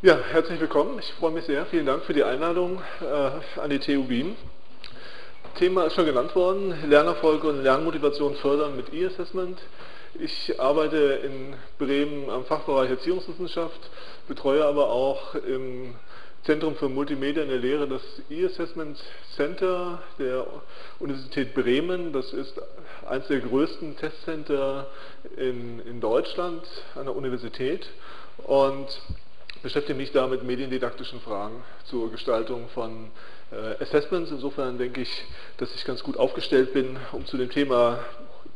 Ja, herzlich willkommen. Ich freue mich sehr. Vielen Dank für die Einladung äh, an die TU Wien. Thema ist schon genannt worden, Lernerfolge und Lernmotivation fördern mit E-Assessment. Ich arbeite in Bremen am Fachbereich Erziehungswissenschaft, betreue aber auch im Zentrum für Multimedia in der Lehre das E-Assessment Center der Universität Bremen. Das ist eines der größten Testcenter in, in Deutschland an der Universität und beschäftige mich da mit mediendidaktischen Fragen zur Gestaltung von äh, Assessments. Insofern denke ich, dass ich ganz gut aufgestellt bin, um zu dem Thema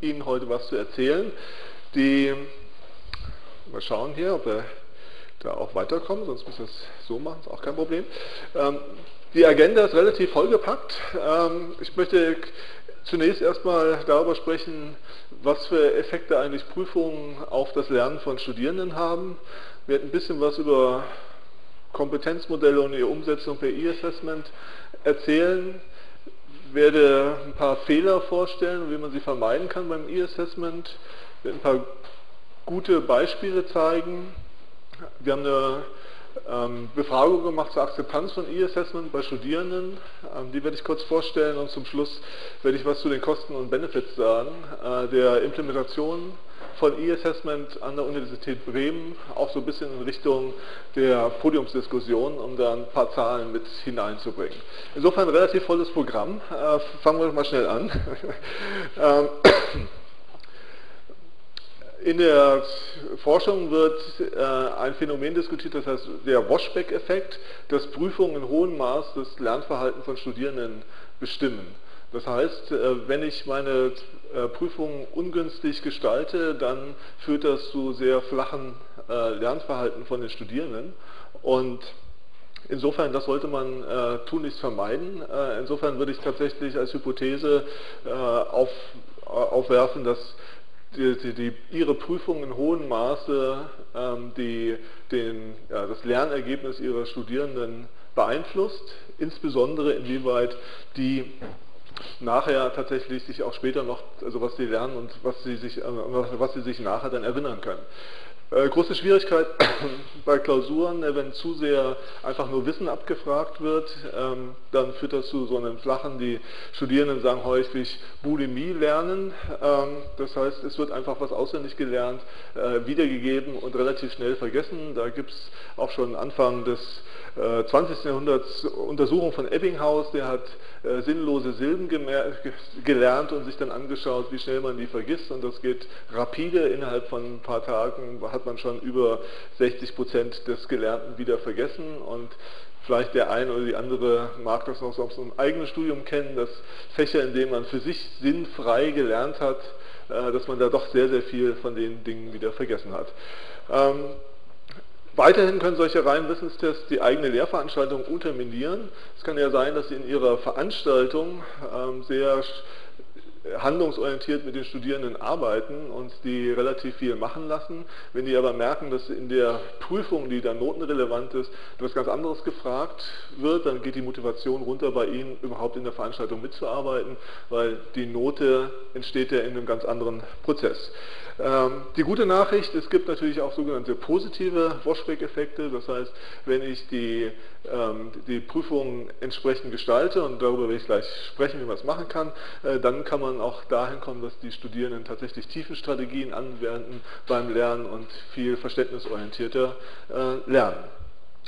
Ihnen heute was zu erzählen. Die, mal schauen hier, ob wir da auch weiterkommen, sonst müssen wir es so machen, ist auch kein Problem. Ähm, die Agenda ist relativ vollgepackt. Ähm, ich möchte zunächst erstmal darüber sprechen, was für Effekte eigentlich Prüfungen auf das Lernen von Studierenden haben. Wir werden ein bisschen was über Kompetenzmodelle und ihre Umsetzung per E-Assessment erzählen, werde ein paar Fehler vorstellen, wie man sie vermeiden kann beim E-Assessment, werde ein paar gute Beispiele zeigen. Wir haben eine ähm, Befragung gemacht zur Akzeptanz von E-Assessment bei Studierenden. Ähm, die werde ich kurz vorstellen und zum Schluss werde ich was zu den Kosten und Benefits sagen äh, der Implementation von E-Assessment an der Universität Bremen, auch so ein bisschen in Richtung der Podiumsdiskussion, um da ein paar Zahlen mit hineinzubringen. Insofern relativ volles Programm. Äh, fangen wir mal schnell an. ähm, in der Forschung wird äh, ein Phänomen diskutiert, das heißt der Washback-Effekt, dass Prüfungen in hohem Maß das Lernverhalten von Studierenden bestimmen. Das heißt, äh, wenn ich meine Prüfungen ungünstig gestalte, dann führt das zu sehr flachen äh, Lernverhalten von den Studierenden. Und Insofern, das sollte man äh, tunlichst vermeiden. Äh, insofern würde ich tatsächlich als Hypothese äh, auf, aufwerfen, dass die, die, die, ihre Prüfung in hohem Maße ähm, die, den, ja, das Lernergebnis ihrer Studierenden beeinflusst, insbesondere inwieweit die nachher tatsächlich sich auch später noch, also was sie lernen und was sie sich, äh, was sie sich nachher dann erinnern können. Äh, große Schwierigkeit bei Klausuren, äh, wenn zu sehr einfach nur Wissen abgefragt wird, ähm, dann führt das zu so einem Flachen, die Studierenden sagen häufig Bulimie lernen. Ähm, das heißt, es wird einfach was auswendig gelernt, äh, wiedergegeben und relativ schnell vergessen. Da gibt es auch schon Anfang des 20. Jahrhunderts Untersuchungen von Ebbinghaus, der hat sinnlose Silben gelernt und sich dann angeschaut, wie schnell man die vergisst und das geht rapide, innerhalb von ein paar Tagen hat hat man schon über 60 Prozent des Gelernten wieder vergessen und vielleicht der eine oder die andere mag das noch aus einem eigenen Studium kennen, dass Fächer, in denen man für sich sinnfrei gelernt hat, äh, dass man da doch sehr, sehr viel von den Dingen wieder vergessen hat. Ähm, weiterhin können solche reinen Wissenstests die eigene Lehrveranstaltung unterminieren. Es kann ja sein, dass Sie in Ihrer Veranstaltung ähm, sehr handlungsorientiert mit den Studierenden arbeiten und die relativ viel machen lassen. Wenn die aber merken, dass in der Prüfung, die dann notenrelevant ist, etwas ganz anderes gefragt wird, dann geht die Motivation runter bei ihnen, überhaupt in der Veranstaltung mitzuarbeiten, weil die Note entsteht ja in einem ganz anderen Prozess. Ähm, die gute Nachricht, es gibt natürlich auch sogenannte positive Washback-Effekte, das heißt, wenn ich die, ähm, die Prüfung entsprechend gestalte, und darüber will ich gleich sprechen, wie man es machen kann, äh, dann kann man auch dahin kommen, dass die Studierenden tatsächlich Tiefenstrategien anwenden beim Lernen und viel verständnisorientierter äh, lernen.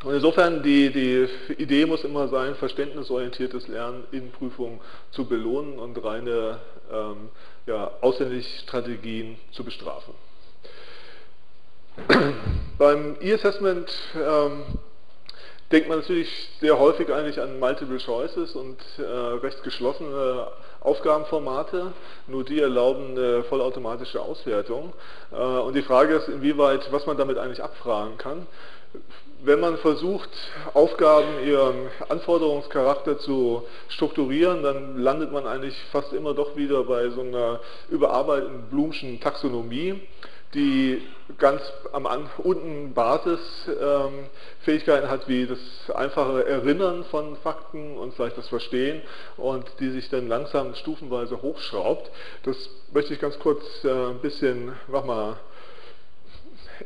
Und insofern die, die Idee muss immer sein, verständnisorientiertes Lernen in Prüfungen zu belohnen und reine ähm, ja, Auswendigstrategien zu bestrafen. Beim E-Assessment ähm, denkt man natürlich sehr häufig eigentlich an Multiple Choices und äh, recht geschlossene Aufgabenformate, nur die erlauben eine vollautomatische Auswertung. Äh, und die Frage ist, inwieweit, was man damit eigentlich abfragen kann wenn man versucht, Aufgaben ihren Anforderungscharakter zu strukturieren, dann landet man eigentlich fast immer doch wieder bei so einer überarbeiteten Blumschen Taxonomie, die ganz am unten Basisfähigkeiten ähm, hat, wie das einfache Erinnern von Fakten und vielleicht das Verstehen und die sich dann langsam stufenweise hochschraubt. Das möchte ich ganz kurz äh, ein bisschen, mach mal,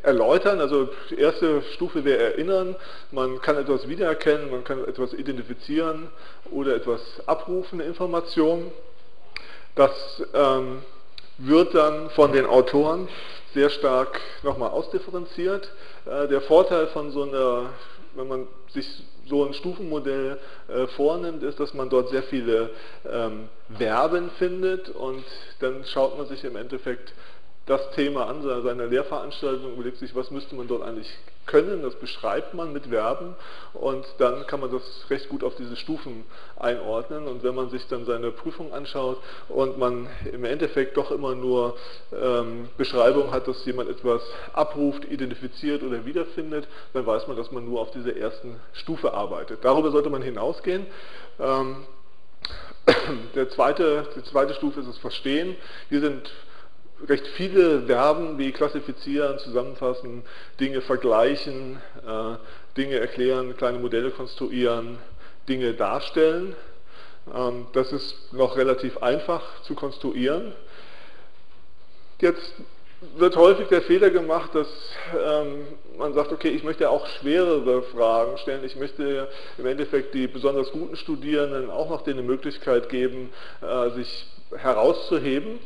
erläutern. Also erste Stufe wäre Erinnern. Man kann etwas wiedererkennen, man kann etwas identifizieren oder etwas abrufen, Informationen. Das ähm, wird dann von den Autoren sehr stark nochmal ausdifferenziert. Äh, der Vorteil von so einer, wenn man sich so ein Stufenmodell äh, vornimmt, ist, dass man dort sehr viele ähm, Verben findet und dann schaut man sich im Endeffekt das Thema an, seine Lehrveranstaltung, überlegt sich, was müsste man dort eigentlich können, das beschreibt man mit Verben und dann kann man das recht gut auf diese Stufen einordnen und wenn man sich dann seine Prüfung anschaut und man im Endeffekt doch immer nur ähm, Beschreibung hat, dass jemand etwas abruft, identifiziert oder wiederfindet, dann weiß man, dass man nur auf dieser ersten Stufe arbeitet. Darüber sollte man hinausgehen. Ähm, der zweite, die zweite Stufe ist das Verstehen. Hier sind recht viele Verben wie klassifizieren, zusammenfassen, Dinge vergleichen, äh, Dinge erklären, kleine Modelle konstruieren, Dinge darstellen. Ähm, das ist noch relativ einfach zu konstruieren. Jetzt wird häufig der Fehler gemacht, dass ähm, man sagt, okay, ich möchte auch schwerere Fragen stellen, ich möchte im Endeffekt die besonders guten Studierenden auch noch eine Möglichkeit geben, äh, sich herauszuheben.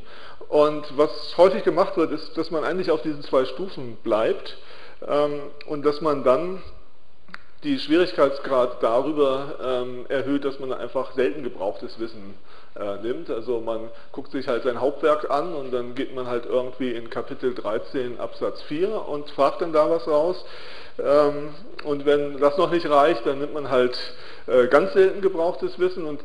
Und was häufig gemacht wird, ist, dass man eigentlich auf diesen zwei Stufen bleibt ähm, und dass man dann die Schwierigkeitsgrad darüber ähm, erhöht, dass man einfach selten gebrauchtes Wissen äh, nimmt. Also man guckt sich halt sein Hauptwerk an und dann geht man halt irgendwie in Kapitel 13 Absatz 4 und fragt dann da was raus. Ähm, und wenn das noch nicht reicht, dann nimmt man halt äh, ganz selten gebrauchtes Wissen und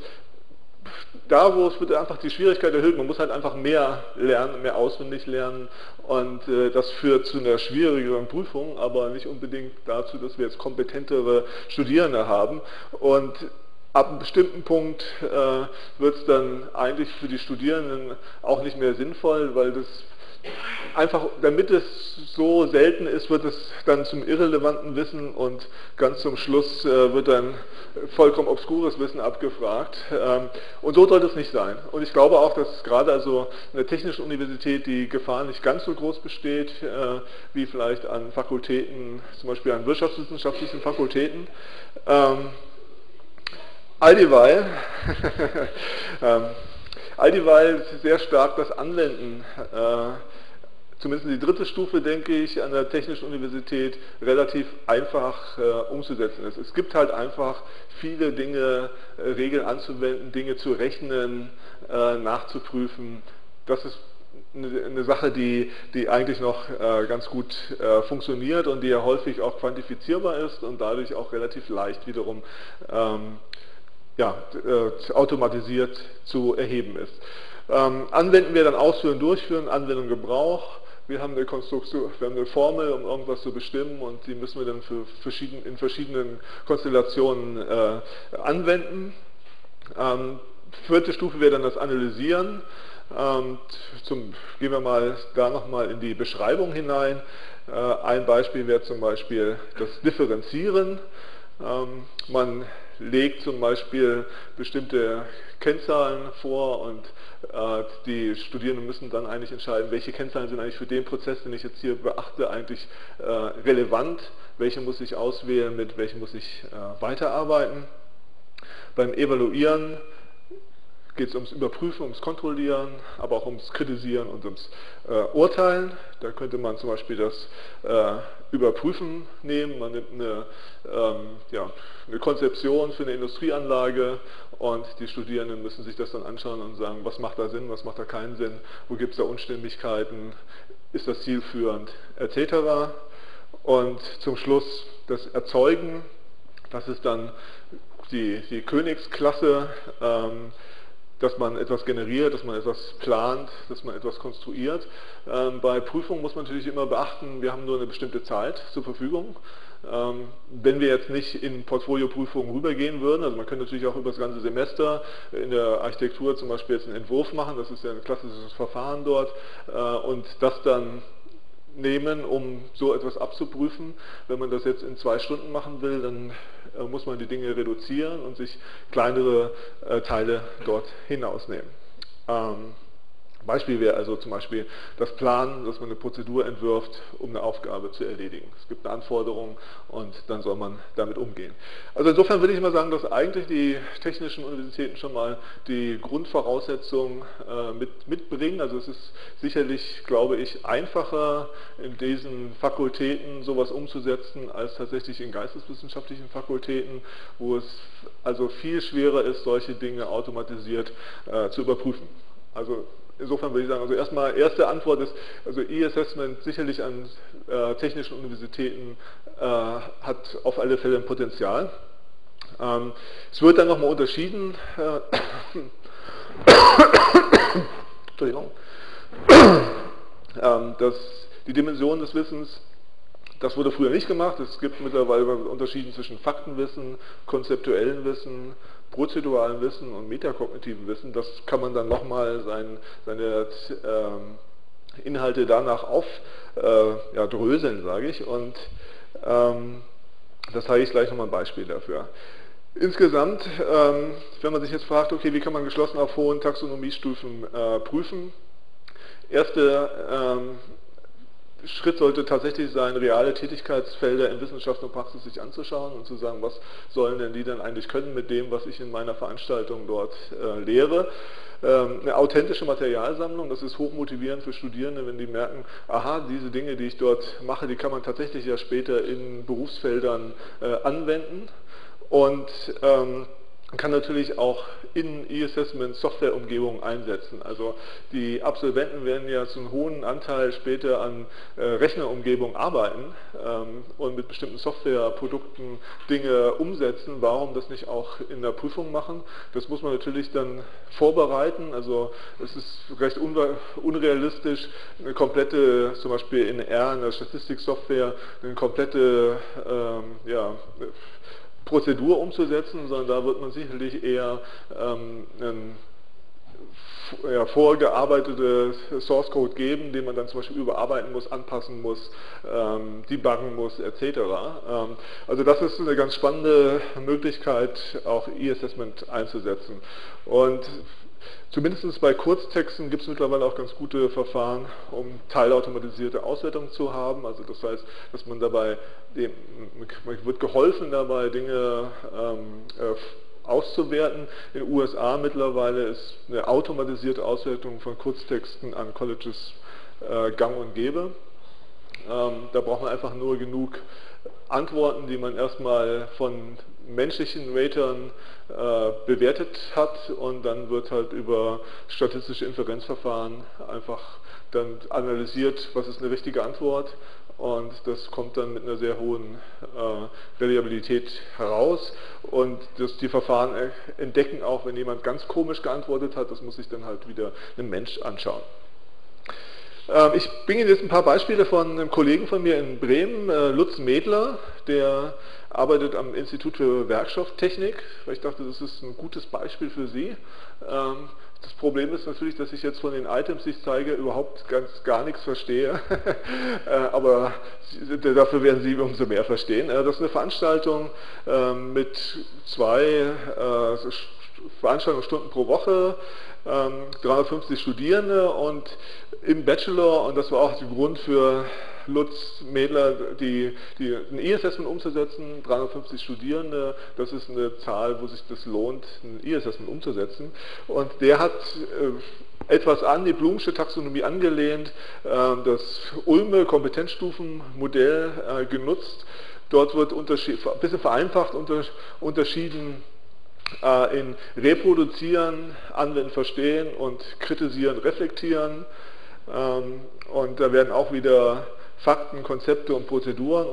da, wo es wird einfach die Schwierigkeit erhöht, man muss halt einfach mehr lernen, mehr auswendig lernen. Und äh, das führt zu einer schwierigeren Prüfung, aber nicht unbedingt dazu, dass wir jetzt kompetentere Studierende haben. Und ab einem bestimmten Punkt äh, wird es dann eigentlich für die Studierenden auch nicht mehr sinnvoll, weil das einfach, damit es so selten ist, wird es dann zum irrelevanten Wissen und ganz zum Schluss äh, wird dann vollkommen obskures Wissen abgefragt. Ähm, und so sollte es nicht sein. Und ich glaube auch, dass gerade also in der Technischen Universität die Gefahr nicht ganz so groß besteht, äh, wie vielleicht an Fakultäten, zum Beispiel an wirtschaftswissenschaftlichen Fakultäten. Ähm, all dieweil, ähm, all dieweil sehr stark das Anwenden äh, zumindest die dritte Stufe, denke ich, an der Technischen Universität relativ einfach äh, umzusetzen ist. Es gibt halt einfach viele Dinge, äh, Regeln anzuwenden, Dinge zu rechnen, äh, nachzuprüfen. Das ist eine, Sache, die, die eigentlich noch äh, ganz gut äh, funktioniert und die ja häufig auch quantifizierbar ist und dadurch auch relativ leicht wiederum ähm, ja, äh, automatisiert zu erheben ist. Ähm, anwenden wir dann Ausführen, Durchführen, Anwendung, Gebrauch wir haben eine Konstruktion, wir haben eine Formel, um irgendwas zu bestimmen und die müssen wir dann für verschieden, in verschiedenen Konstellationen äh, anwenden. Ähm, vierte Stufe wäre dann das Analysieren. Ähm, zum, gehen wir mal da nochmal in die Beschreibung hinein. Äh, ein Beispiel wäre zum Beispiel das Differenzieren. Ähm, man legt zum Beispiel bestimmte Kennzahlen vor und äh, die Studierenden müssen dann eigentlich entscheiden, welche Kennzahlen sind eigentlich für den Prozess, den ich jetzt hier beachte, eigentlich äh, relevant, welche muss ich auswählen, mit welchen muss ich äh, weiterarbeiten. Beim Evaluieren geht es ums Überprüfen, ums Kontrollieren, aber auch ums Kritisieren und ums äh, Urteilen. Da könnte man zum Beispiel das äh, Überprüfen nehmen. Man nimmt eine, ähm, ja, eine Konzeption für eine Industrieanlage und die Studierenden müssen sich das dann anschauen und sagen, was macht da Sinn, was macht da keinen Sinn, wo gibt es da Unstimmigkeiten, ist das zielführend, etc. Und zum Schluss das Erzeugen, das ist dann die, die Königsklasse. Ähm, dass man etwas generiert, dass man etwas plant, dass man etwas konstruiert. Ähm, bei Prüfungen muss man natürlich immer beachten, wir haben nur eine bestimmte Zeit zur Verfügung. Ähm, wenn wir jetzt nicht in Portfolioprüfungen rübergehen würden, also man könnte natürlich auch über das ganze Semester in der Architektur zum Beispiel jetzt einen Entwurf machen, das ist ja ein klassisches Verfahren dort, äh, und das dann nehmen, um so etwas abzuprüfen. Wenn man das jetzt in zwei Stunden machen will, dann äh, muss man die Dinge reduzieren und sich kleinere äh, Teile dort hinausnehmen. Beispiel wäre also zum Beispiel das Planen, dass man eine Prozedur entwirft, um eine Aufgabe zu erledigen. Es gibt eine Anforderung und dann soll man damit umgehen. Also insofern würde ich mal sagen, dass eigentlich die technischen Universitäten schon mal die Grundvoraussetzungen äh, mit, mitbringen. Also es ist sicherlich, glaube ich, einfacher in diesen Fakultäten sowas umzusetzen, als tatsächlich in geisteswissenschaftlichen Fakultäten, wo es also viel schwerer ist, solche Dinge automatisiert äh, zu überprüfen. Also insofern würde ich sagen, also erstmal erste Antwort ist, also E-Assessment sicherlich an äh, technischen Universitäten äh, hat auf alle Fälle ein Potenzial. Ähm, es wird dann nochmal unterschieden, äh, Entschuldigung, ähm, dass die Dimension des Wissens das wurde früher nicht gemacht. Es gibt mittlerweile Unterschiede zwischen Faktenwissen, konzeptuellem Wissen, prozeduralem Wissen und metakognitiven Wissen. Das kann man dann nochmal sein, seine ähm, Inhalte danach aufdröseln, äh, ja, sage ich. Und ähm, das zeige ich gleich nochmal ein Beispiel dafür. Insgesamt, ähm, wenn man sich jetzt fragt, okay, wie kann man geschlossen auf hohen Taxonomiestufen äh, prüfen? Erste ähm, Schritt sollte tatsächlich sein, reale Tätigkeitsfelder in Wissenschaft und Praxis sich anzuschauen und zu sagen, was sollen denn die denn eigentlich können mit dem, was ich in meiner Veranstaltung dort äh, lehre. Ähm, eine authentische Materialsammlung, das ist hochmotivierend für Studierende, wenn die merken, aha, diese Dinge, die ich dort mache, die kann man tatsächlich ja später in Berufsfeldern äh, anwenden. Und ähm, man kann natürlich auch in E-Assessment Softwareumgebungen einsetzen. Also die Absolventen werden ja zu einem hohen Anteil später an äh, Rechnerumgebungen arbeiten ähm, und mit bestimmten Softwareprodukten Dinge umsetzen. Warum das nicht auch in der Prüfung machen? Das muss man natürlich dann vorbereiten. Also es ist recht unrealistisch, eine komplette, zum Beispiel in R, in der Statistiksoftware, eine komplette ähm, ja, Prozedur umzusetzen, sondern da wird man sicherlich eher ähm, einen ja, vorgearbeitete Source Code geben, den man dann zum Beispiel überarbeiten muss, anpassen muss, ähm, debuggen muss, etc. Ähm, also das ist eine ganz spannende Möglichkeit, auch E-Assessment einzusetzen. Und Zumindest bei Kurztexten gibt es mittlerweile auch ganz gute Verfahren, um teilautomatisierte Auswertungen zu haben. Also das heißt, dass man dabei, man wird geholfen dabei, Dinge ähm, äh, auszuwerten. In den USA mittlerweile ist eine automatisierte Auswertung von Kurztexten an Colleges äh, gang und gäbe. Ähm, da braucht man einfach nur genug Antworten, die man erstmal von menschlichen Ratern äh, bewertet hat und dann wird halt über statistische Inferenzverfahren einfach dann analysiert, was ist eine richtige Antwort und das kommt dann mit einer sehr hohen äh, Reliabilität heraus und das, die Verfahren entdecken auch, wenn jemand ganz komisch geantwortet hat, das muss sich dann halt wieder ein Mensch anschauen. Ähm, ich bringe jetzt ein paar Beispiele von einem Kollegen von mir in Bremen, äh, Lutz Medler, der arbeitet am Institut für Werkstofftechnik, weil ich dachte, das ist ein gutes Beispiel für Sie. Ähm, das Problem ist natürlich, dass ich jetzt von den Items, die ich zeige, überhaupt ganz gar nichts verstehe. Äh, aber dafür werden Sie umso mehr verstehen. Äh, das ist eine Veranstaltung ähm, mit zwei Veranstaltungsstunden pro Woche, 350 ähm, Studierende und im Bachelor, und das war auch der Grund für Lutz Mädler, die, die, ein E-Assessment umzusetzen, 350 Studierende, das ist eine Zahl, wo sich das lohnt, ein E-Assessment umzusetzen. Und der hat äh, etwas an die Blumsche Taxonomie angelehnt, äh, das Ulme Kompetenzstufenmodell äh, genutzt. Dort wird ein bisschen vereinfacht unter, unterschieden äh, in Reproduzieren, Anwenden, Verstehen und Kritisieren, Reflektieren. Ähm, und da werden auch wieder Fakten, Konzepte und Prozeduren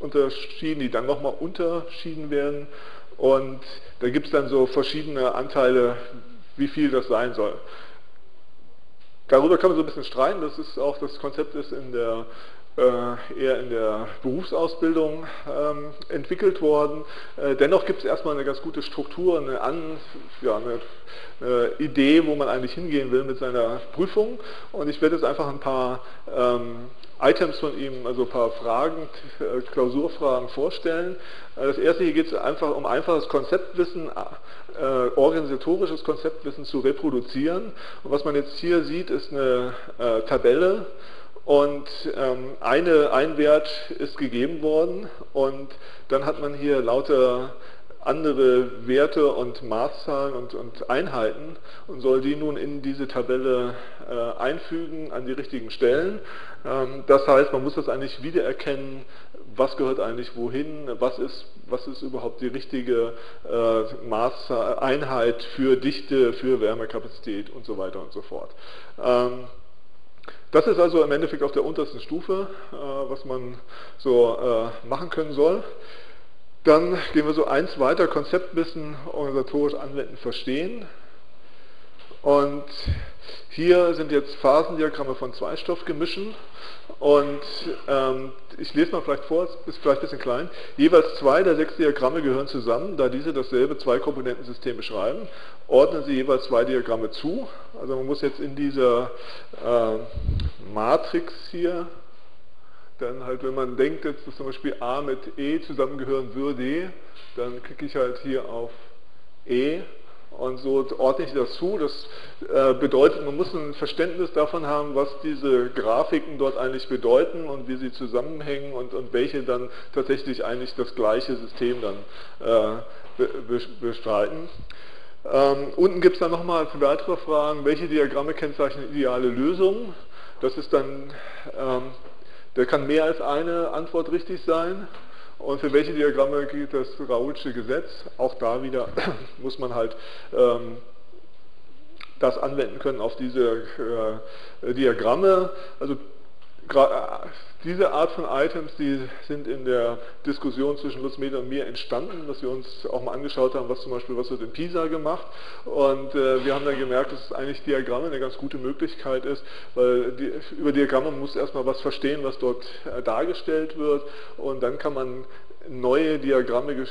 unterschieden, die dann nochmal unterschieden werden. Und da gibt es dann so verschiedene Anteile, wie viel das sein soll. Darüber kann man so ein bisschen streiten, das ist auch das Konzept ist in der eher in der Berufsausbildung ähm, entwickelt worden. Äh, dennoch gibt es erstmal eine ganz gute Struktur, eine, An, ja, eine, eine, Idee, wo man eigentlich hingehen will mit seiner Prüfung. Und ich werde jetzt einfach ein paar ähm, Items von ihm, also ein paar Fragen, äh, Klausurfragen vorstellen. Äh, das erste hier geht es einfach um einfaches Konzeptwissen, äh, organisatorisches Konzeptwissen zu reproduzieren. Und was man jetzt hier sieht, ist eine äh, Tabelle und ähm, eine, ein Wert ist gegeben worden und dann hat man hier lauter andere Werte und Maßzahlen und, und, Einheiten und soll die nun in diese Tabelle äh, einfügen an die richtigen Stellen. Ähm, das heißt, man muss das eigentlich wiedererkennen, was gehört eigentlich wohin, was ist, was ist überhaupt die richtige äh, Maßeinheit für Dichte, für Wärmekapazität und so weiter und so fort. Ähm, das ist also im Endeffekt auf der untersten Stufe, äh, was man so äh, machen können soll. Dann gehen wir so eins weiter, Konzeptwissen, organisatorisch anwenden, verstehen. Und hier sind jetzt Phasendiagramme von Zweistoffgemischen und ähm, ich lese mal vielleicht vor, ist vielleicht ein bisschen klein. Jeweils zwei der sechs Diagramme gehören zusammen, da diese dasselbe Zwei-Komponenten-System beschreiben, ordnen sie jeweils zwei Diagramme zu. Also man muss jetzt in dieser äh, Matrix hier dann halt, wenn man denkt, jetzt, dass zum Beispiel A mit E zusammengehören würde, dann klicke ich halt hier auf E und so ordne ich das zu. Das äh, bedeutet, man muss ein Verständnis davon haben, was diese Grafiken dort eigentlich bedeuten und wie sie zusammenhängen und, und welche dann tatsächlich eigentlich das gleiche System dann äh, bestreiten. Ähm, unten gibt es dann nochmal weitere Fragen, welche Diagramme kennzeichnen ideale Lösungen. Das ist dann ähm, da kann mehr als eine Antwort richtig sein. Und für welche Diagramme gilt das Raoulsche Gesetz? Auch da wieder muss man halt ähm, das anwenden können auf diese äh, Diagramme. Also diese Art von Items, die sind in der Diskussion zwischen Lutz Meder und mir entstanden, dass wir uns auch mal angeschaut haben, was zum Beispiel, was wird in PISA gemacht. Und äh, wir haben dann gemerkt, dass eigentlich Diagramme eine ganz gute Möglichkeit ist, weil die, über Diagramme muss erstmal was verstehen, was dort äh, dargestellt wird. Und dann kann man neue Diagramme äh,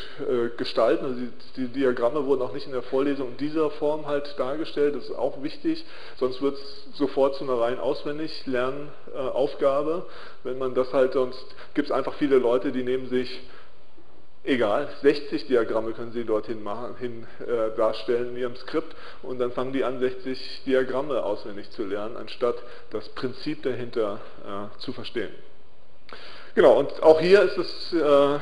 gestalten. Also die, die, Diagramme wurden auch nicht in der Vorlesung in dieser Form halt dargestellt, das ist auch wichtig, sonst wird es sofort zu einer rein auswendig Lernaufgabe. Wenn man das halt, sonst gibt es einfach viele Leute, die nehmen sich egal, 60 Diagramme können Sie dorthin machen, hin, äh, darstellen in Ihrem Skript und dann fangen die an, 60 Diagramme auswendig zu lernen, anstatt das Prinzip dahinter äh, zu verstehen. Genau, und auch hier ist es äh,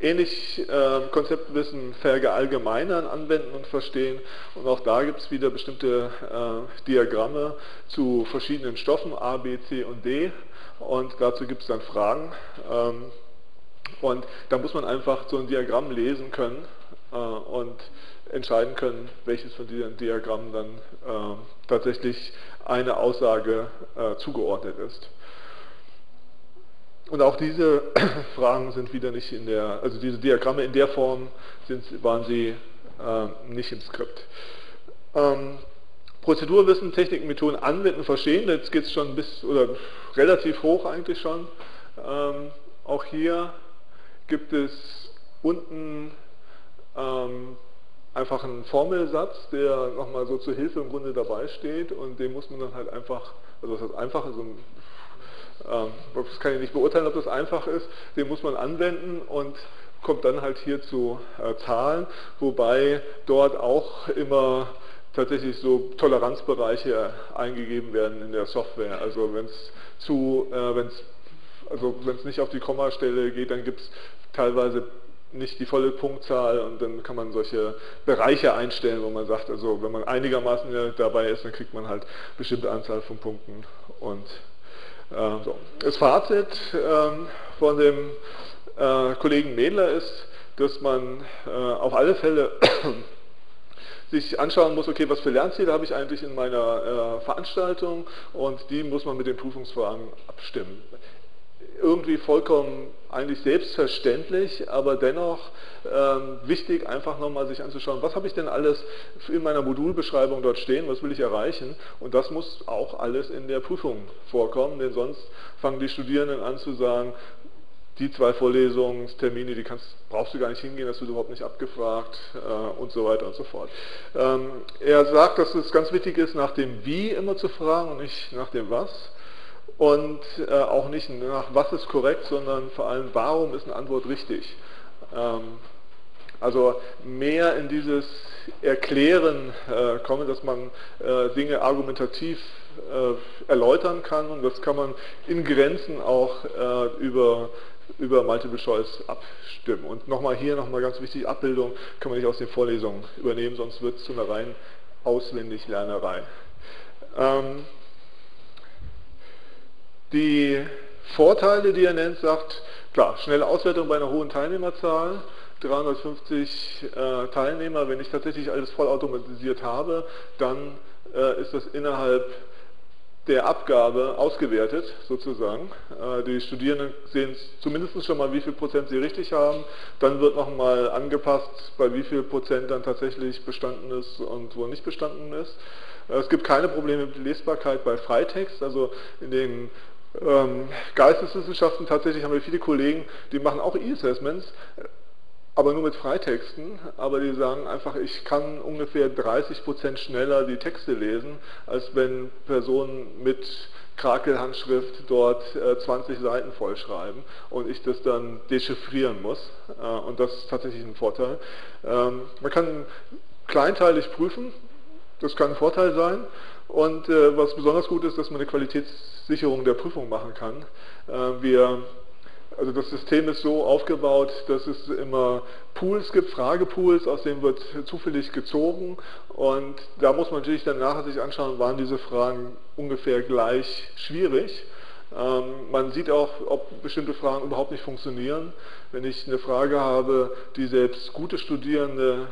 ähnlich äh, Konzeptwissen verallgemeinern, anwenden und verstehen. Und auch da gibt es wieder bestimmte äh, Diagramme zu verschiedenen Stoffen, A, B, C und D. Und dazu gibt es dann Fragen. Ähm, und da muss man einfach so ein Diagramm lesen können äh, und entscheiden können, welches von diesen Diagrammen dann äh, tatsächlich eine Aussage äh, zugeordnet ist. Und auch diese Fragen sind wieder nicht in der, also diese Diagramme in der Form sind, waren sie äh, nicht im Skript. Ähm, Prozedurwissen, Techniken, Methoden anwenden, verstehen, jetzt geht es schon bis, oder relativ hoch eigentlich schon. Ähm, auch hier gibt es unten ähm, einfach einen Formelsatz, der nochmal so zur Hilfe im Grunde dabei steht und den muss man dann halt einfach, also das heißt einfach, also das kann ich nicht beurteilen, ob das einfach ist, den muss man anwenden und kommt dann halt hier zu äh, Zahlen, wobei dort auch immer tatsächlich so Toleranzbereiche eingegeben werden in der Software. Also wenn es zu, äh, wenn es also wenn es nicht auf die Kommastelle geht, dann gibt es teilweise nicht die volle Punktzahl und dann kann man solche Bereiche einstellen, wo man sagt, also wenn man einigermaßen dabei ist, dann kriegt man halt bestimmte Anzahl von Punkten und so. Das Fazit ähm, von dem äh, Kollegen Mädler ist, dass man äh, auf alle Fälle sich anschauen muss, okay, was für Lernziele habe ich eigentlich in meiner Veranstaltung und die muss man mit den Prüfungsfragen abstimmen irgendwie vollkommen eigentlich selbstverständlich, aber dennoch ähm, wichtig, einfach nochmal sich anzuschauen, was habe ich denn alles in meiner Modulbeschreibung dort stehen, was will ich erreichen und das muss auch alles in der Prüfung vorkommen, denn sonst fangen die Studierenden an zu sagen, die zwei Vorlesungstermine, die kannst, brauchst du gar nicht hingehen, das wird überhaupt nicht abgefragt äh, und so weiter und so fort. Ähm, er sagt, dass es ganz wichtig ist, nach dem Wie immer zu fragen und nicht nach dem Was. Und äh, auch nicht nach was ist korrekt, sondern vor allem warum ist eine Antwort richtig. Ähm, also mehr in dieses Erklären äh, kommen, dass man äh, Dinge argumentativ äh, erläutern kann und das kann man in Grenzen auch äh, über über Multiple Choice abstimmen. Und nochmal hier, nochmal ganz wichtig, Abbildung kann man nicht aus den Vorlesungen übernehmen, sonst wird es zu einer reinen Auswendiglernerei. Ähm, die Vorteile, die er nennt, sagt, klar, schnelle Auswertung bei einer hohen Teilnehmerzahl, 350 äh, Teilnehmer, wenn ich tatsächlich alles vollautomatisiert habe, dann äh, ist das innerhalb der Abgabe ausgewertet, sozusagen. Äh, die Studierenden sehen zumindest schon mal, wie viel Prozent sie richtig haben. Dann wird nochmal angepasst, bei wie viel Prozent dann tatsächlich bestanden ist und wo nicht bestanden ist. Äh, es gibt keine Probleme mit Lesbarkeit bei Freitext, also in den Geisteswissenschaften tatsächlich haben wir viele Kollegen, die machen auch E-Assessments, aber nur mit Freitexten, aber die sagen einfach, ich kann ungefähr 30% schneller die Texte lesen, als wenn Personen mit Krakelhandschrift dort äh, 20 Seiten vollschreiben und ich das dann dechiffrieren muss. Äh, und das ist tatsächlich ein Vorteil. Ähm, man kann kleinteilig prüfen, das kann ein Vorteil sein. Und äh, was besonders gut ist, dass man eine Qualitätssicherung der Prüfung machen kann. Äh, wir also das System ist so aufgebaut, dass es immer Pools gibt, Fragepools, aus denen wird zufällig gezogen und da muss man natürlich dann nachher sich anschauen, waren diese Fragen ungefähr gleich schwierig. Ähm, man sieht auch, ob bestimmte Fragen überhaupt nicht funktionieren. Wenn ich eine Frage habe, die selbst gute Studierende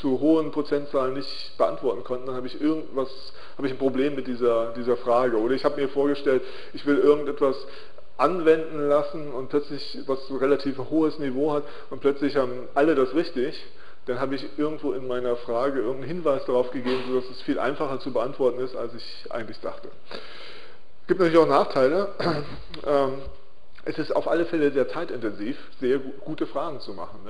zu hohen Prozentzahlen nicht beantworten konnten, dann habe ich irgendwas, habe ich ein Problem mit dieser, dieser Frage. Oder ich habe mir vorgestellt, ich will irgendetwas anwenden lassen und plötzlich was so relativ hohes Niveau hat und plötzlich haben alle das richtig, dann habe ich irgendwo in meiner Frage irgendeinen Hinweis darauf gegeben, sodass es viel einfacher zu beantworten ist, als ich eigentlich dachte. Es gibt natürlich auch Nachteile. Es ist auf alle Fälle sehr zeitintensiv, sehr gute Fragen zu machen.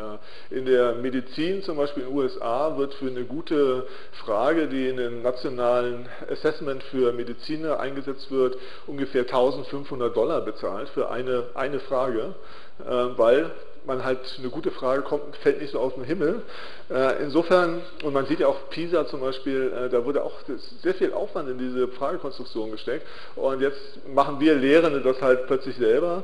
In der Medizin, zum Beispiel in den USA, wird für eine gute Frage, die in den nationalen Assessment für Mediziner eingesetzt wird, ungefähr 1500 Dollar bezahlt für eine, eine Frage, äh, weil man halt eine gute Frage kommt, fällt nicht so aus dem Himmel. Äh, insofern, und man sieht ja auch PISA zum Beispiel, äh, da wurde auch sehr viel Aufwand in diese Fragekonstruktion gesteckt. Und jetzt machen wir Lehrende das halt plötzlich selber.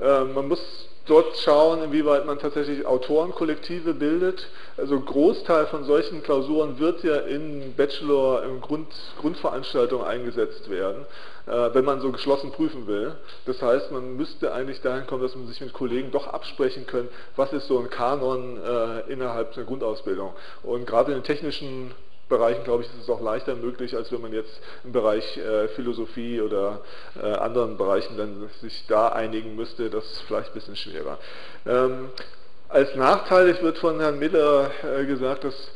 Äh, man muss dort schauen, inwieweit man tatsächlich Autorenkollektive bildet. Also Großteil von solchen Klausuren wird ja in Bachelor, in Grund, Grundveranstaltungen eingesetzt werden, äh, wenn man so geschlossen prüfen will. Das heißt, man müsste eigentlich dahin kommen, dass man sich mit Kollegen doch absprechen kann, was ist so ein Kanon äh, innerhalb der Grundausbildung. Und gerade in den technischen Bereichen, glaube ich, ist es auch leichter möglich, als wenn man jetzt im Bereich äh, Philosophie oder äh, anderen Bereichen dann sich da einigen müsste. Das ist vielleicht ein bisschen schwerer. Ähm, als nachteilig wird von Herrn Miller äh, gesagt, dass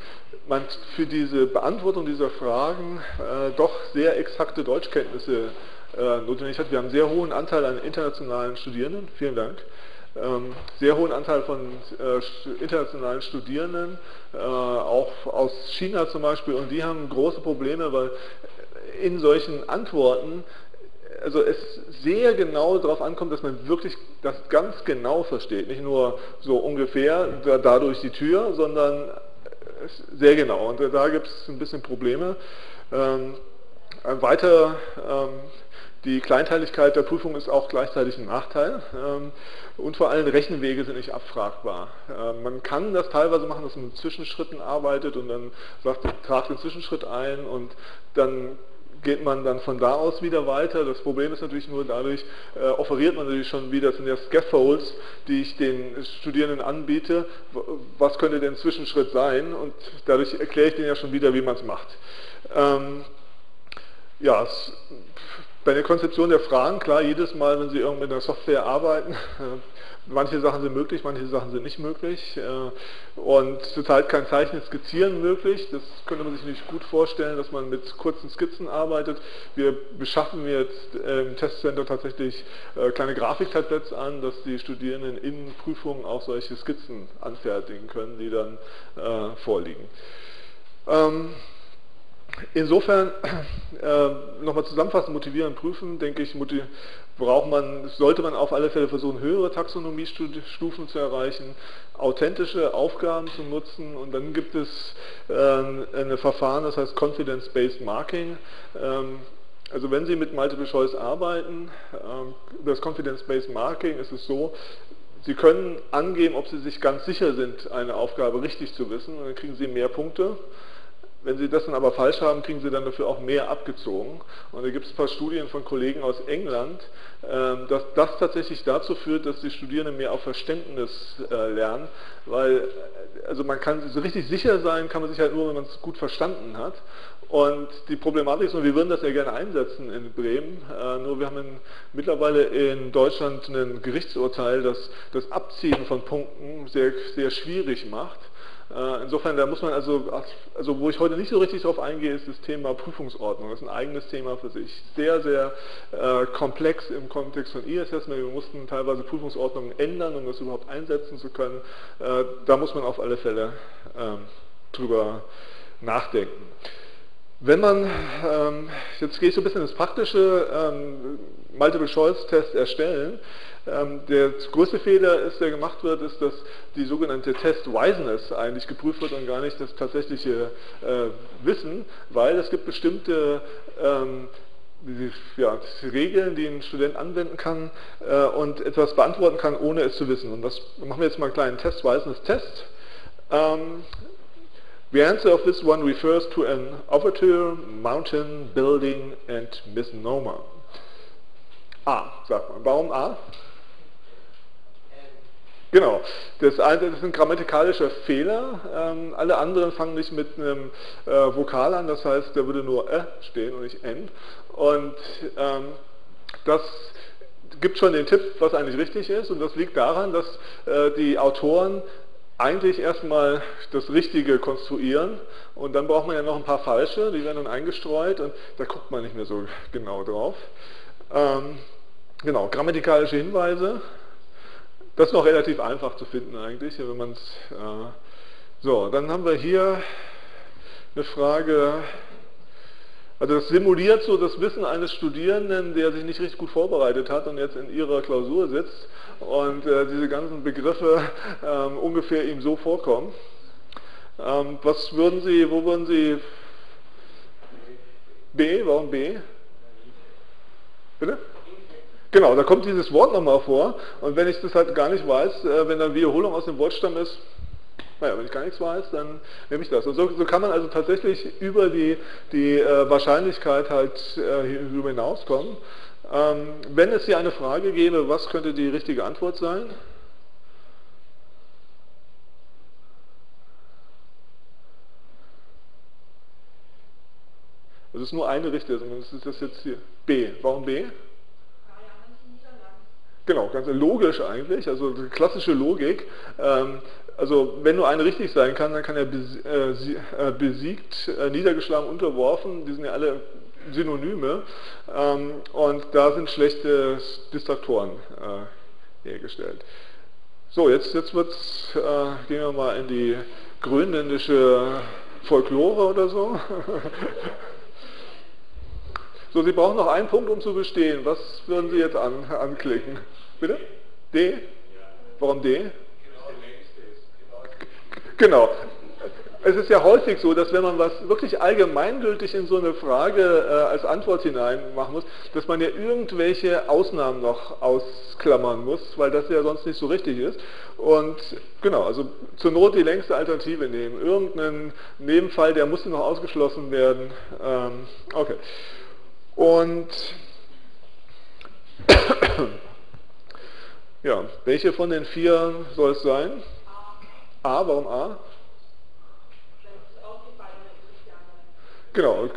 man für diese Beantwortung dieser Fragen äh, doch sehr exakte Deutschkenntnisse äh, notwendig hat. Wir haben einen sehr hohen Anteil an internationalen Studierenden. Vielen Dank sehr hohen Anteil von äh, internationalen Studierenden, äh, auch aus China zum Beispiel, und die haben große Probleme, weil in solchen Antworten also es sehr genau darauf ankommt, dass man wirklich das ganz genau versteht. Nicht nur so ungefähr da, dadurch die Tür, sondern sehr genau. Und da gibt es ein bisschen Probleme. Ähm, weiter ähm, die Kleinteiligkeit der Prüfung ist auch gleichzeitig ein Nachteil ähm, und vor allem Rechenwege sind nicht abfragbar. Ähm, man kann das teilweise machen, dass man mit Zwischenschritten arbeitet und dann sagt, tragt den Zwischenschritt ein und dann geht man dann von da aus wieder weiter. Das Problem ist natürlich nur, dadurch äh, offeriert man natürlich schon wieder, das sind ja Scaffolds, die ich den Studierenden anbiete, was könnte denn Zwischenschritt sein und dadurch erkläre ich denen ja schon wieder, wie man es macht. Ähm, ja, bei der Konzeption der Fragen, klar, jedes Mal, wenn Sie irgendwie mit der Software arbeiten, manche Sachen sind möglich, manche Sachen sind nicht möglich. Äh, und zurzeit kein Zeichnen, Skizzieren möglich. Das könnte man sich nicht gut vorstellen, dass man mit kurzen Skizzen arbeitet. Wir beschaffen jetzt im Testcenter tatsächlich äh, kleine Grafiktabletts an, dass die Studierenden in Prüfungen auch solche Skizzen anfertigen können, die dann äh, vorliegen. Insofern, äh, nochmal zusammenfassend, motivieren, prüfen, denke ich, braucht man, sollte man auf alle Fälle versuchen, höhere Taxonomiestufen zu erreichen, authentische Aufgaben zu nutzen und dann gibt es äh, ein Verfahren, das heißt Confidence-Based Marking. Ähm, also wenn Sie mit Multiple Choice arbeiten, ähm, das Confidence-Based Marking ist es so, Sie können angeben, ob Sie sich ganz sicher sind, eine Aufgabe richtig zu wissen und dann kriegen Sie mehr Punkte. Wenn Sie das dann aber falsch haben, kriegen Sie dann dafür auch mehr abgezogen. Und da gibt es ein paar Studien von Kollegen aus England, ähm, dass das tatsächlich dazu führt, dass die Studierenden mehr auf Verständnis äh, lernen, weil also man kann so richtig sicher sein, kann man sich halt nur, wenn man es gut verstanden hat. Und die Problematik ist, und wir würden das ja gerne einsetzen in Bremen, äh, nur wir haben mittlerweile in Deutschland ein Gerichtsurteil, das das Abziehen von Punkten sehr, sehr schwierig macht. Äh, insofern, da muss man also, also wo ich heute nicht so richtig drauf eingehe, ist das Thema Prüfungsordnung. Das ist ein eigenes Thema für sich. Sehr, sehr äh, komplex im Kontext von E-Assessment. Wir mussten teilweise Prüfungsordnungen ändern, um das überhaupt einsetzen zu können. Äh, da muss man auf alle Fälle ähm, drüber nachdenken. Wenn man, ähm, jetzt gehe ich so ein bisschen ins Praktische, ähm, Multiple-Choice-Test erstellen, der größte Fehler, ist, der gemacht wird, ist, dass die sogenannte Test-Wiseness eigentlich geprüft wird und gar nicht das tatsächliche äh, Wissen, weil es gibt bestimmte ähm, ja, Regeln, die ein Student anwenden kann äh, und etwas beantworten kann, ohne es zu wissen. Und das machen wir jetzt mal einen kleinen Test-Wiseness-Test. Ähm, The answer of this one refers to an overture, mountain, building and misnomer. A, sagt man. Warum A? Genau, das, eine, das ist ein grammatikalischer Fehler. Ähm, alle anderen fangen nicht mit einem äh, Vokal an, das heißt, da würde nur Ä stehen und nicht N. Und ähm, das gibt schon den Tipp, was eigentlich richtig ist. Und das liegt daran, dass äh, die Autoren eigentlich erstmal das Richtige konstruieren und dann braucht man ja noch ein paar falsche, die werden dann eingestreut und da guckt man nicht mehr so genau drauf. Ähm, genau, grammatikalische Hinweise das ist noch relativ einfach zu finden eigentlich, wenn man es... Äh, so, dann haben wir hier eine Frage, also das simuliert so das Wissen eines Studierenden, der sich nicht richtig gut vorbereitet hat und jetzt in ihrer Klausur sitzt und äh, diese ganzen Begriffe ähm, ungefähr ihm so vorkommen. Ähm, was würden Sie, wo würden Sie B, warum B? Bitte? Genau, da kommt dieses Wort nochmal vor und wenn ich das halt gar nicht weiß, äh, wenn dann Wiederholung aus dem Wortstamm ist, naja, wenn ich gar nichts weiß, dann nehme ich das. Und so, so kann man also tatsächlich über die, die äh, Wahrscheinlichkeit halt äh, darüber hinauskommen. Ähm, wenn es hier eine Frage gäbe, was könnte die richtige Antwort sein? Es ist nur eine richtige, das ist das jetzt hier. B. Warum B? Genau, ganz logisch eigentlich, also klassische Logik. Ähm, also wenn nur eine richtig sein kann, dann kann er äh, äh, besiegt, äh, niedergeschlagen, unterworfen, die sind ja alle Synonyme ähm, und da sind schlechte Distraktoren hergestellt. So, jetzt, jetzt wird's, gehen wir mal in die grönländische Folklore oder so. So, Sie brauchen noch einen Punkt, um zu bestehen. Was würden Sie jetzt an, anklicken? Bitte? D? Warum D? Genau. Es ist ja häufig so, dass wenn man was wirklich allgemeingültig in so eine Frage äh, als Antwort hineinmachen muss, dass man ja irgendwelche Ausnahmen noch ausklammern muss, weil das ja sonst nicht so richtig ist. Und genau, also zur Not die längste Alternative nehmen. Irgendeinen Nebenfall, der muss noch ausgeschlossen werden. Ähm, okay. Und ja, welche von den vier soll es sein? A. Warum A? Genau.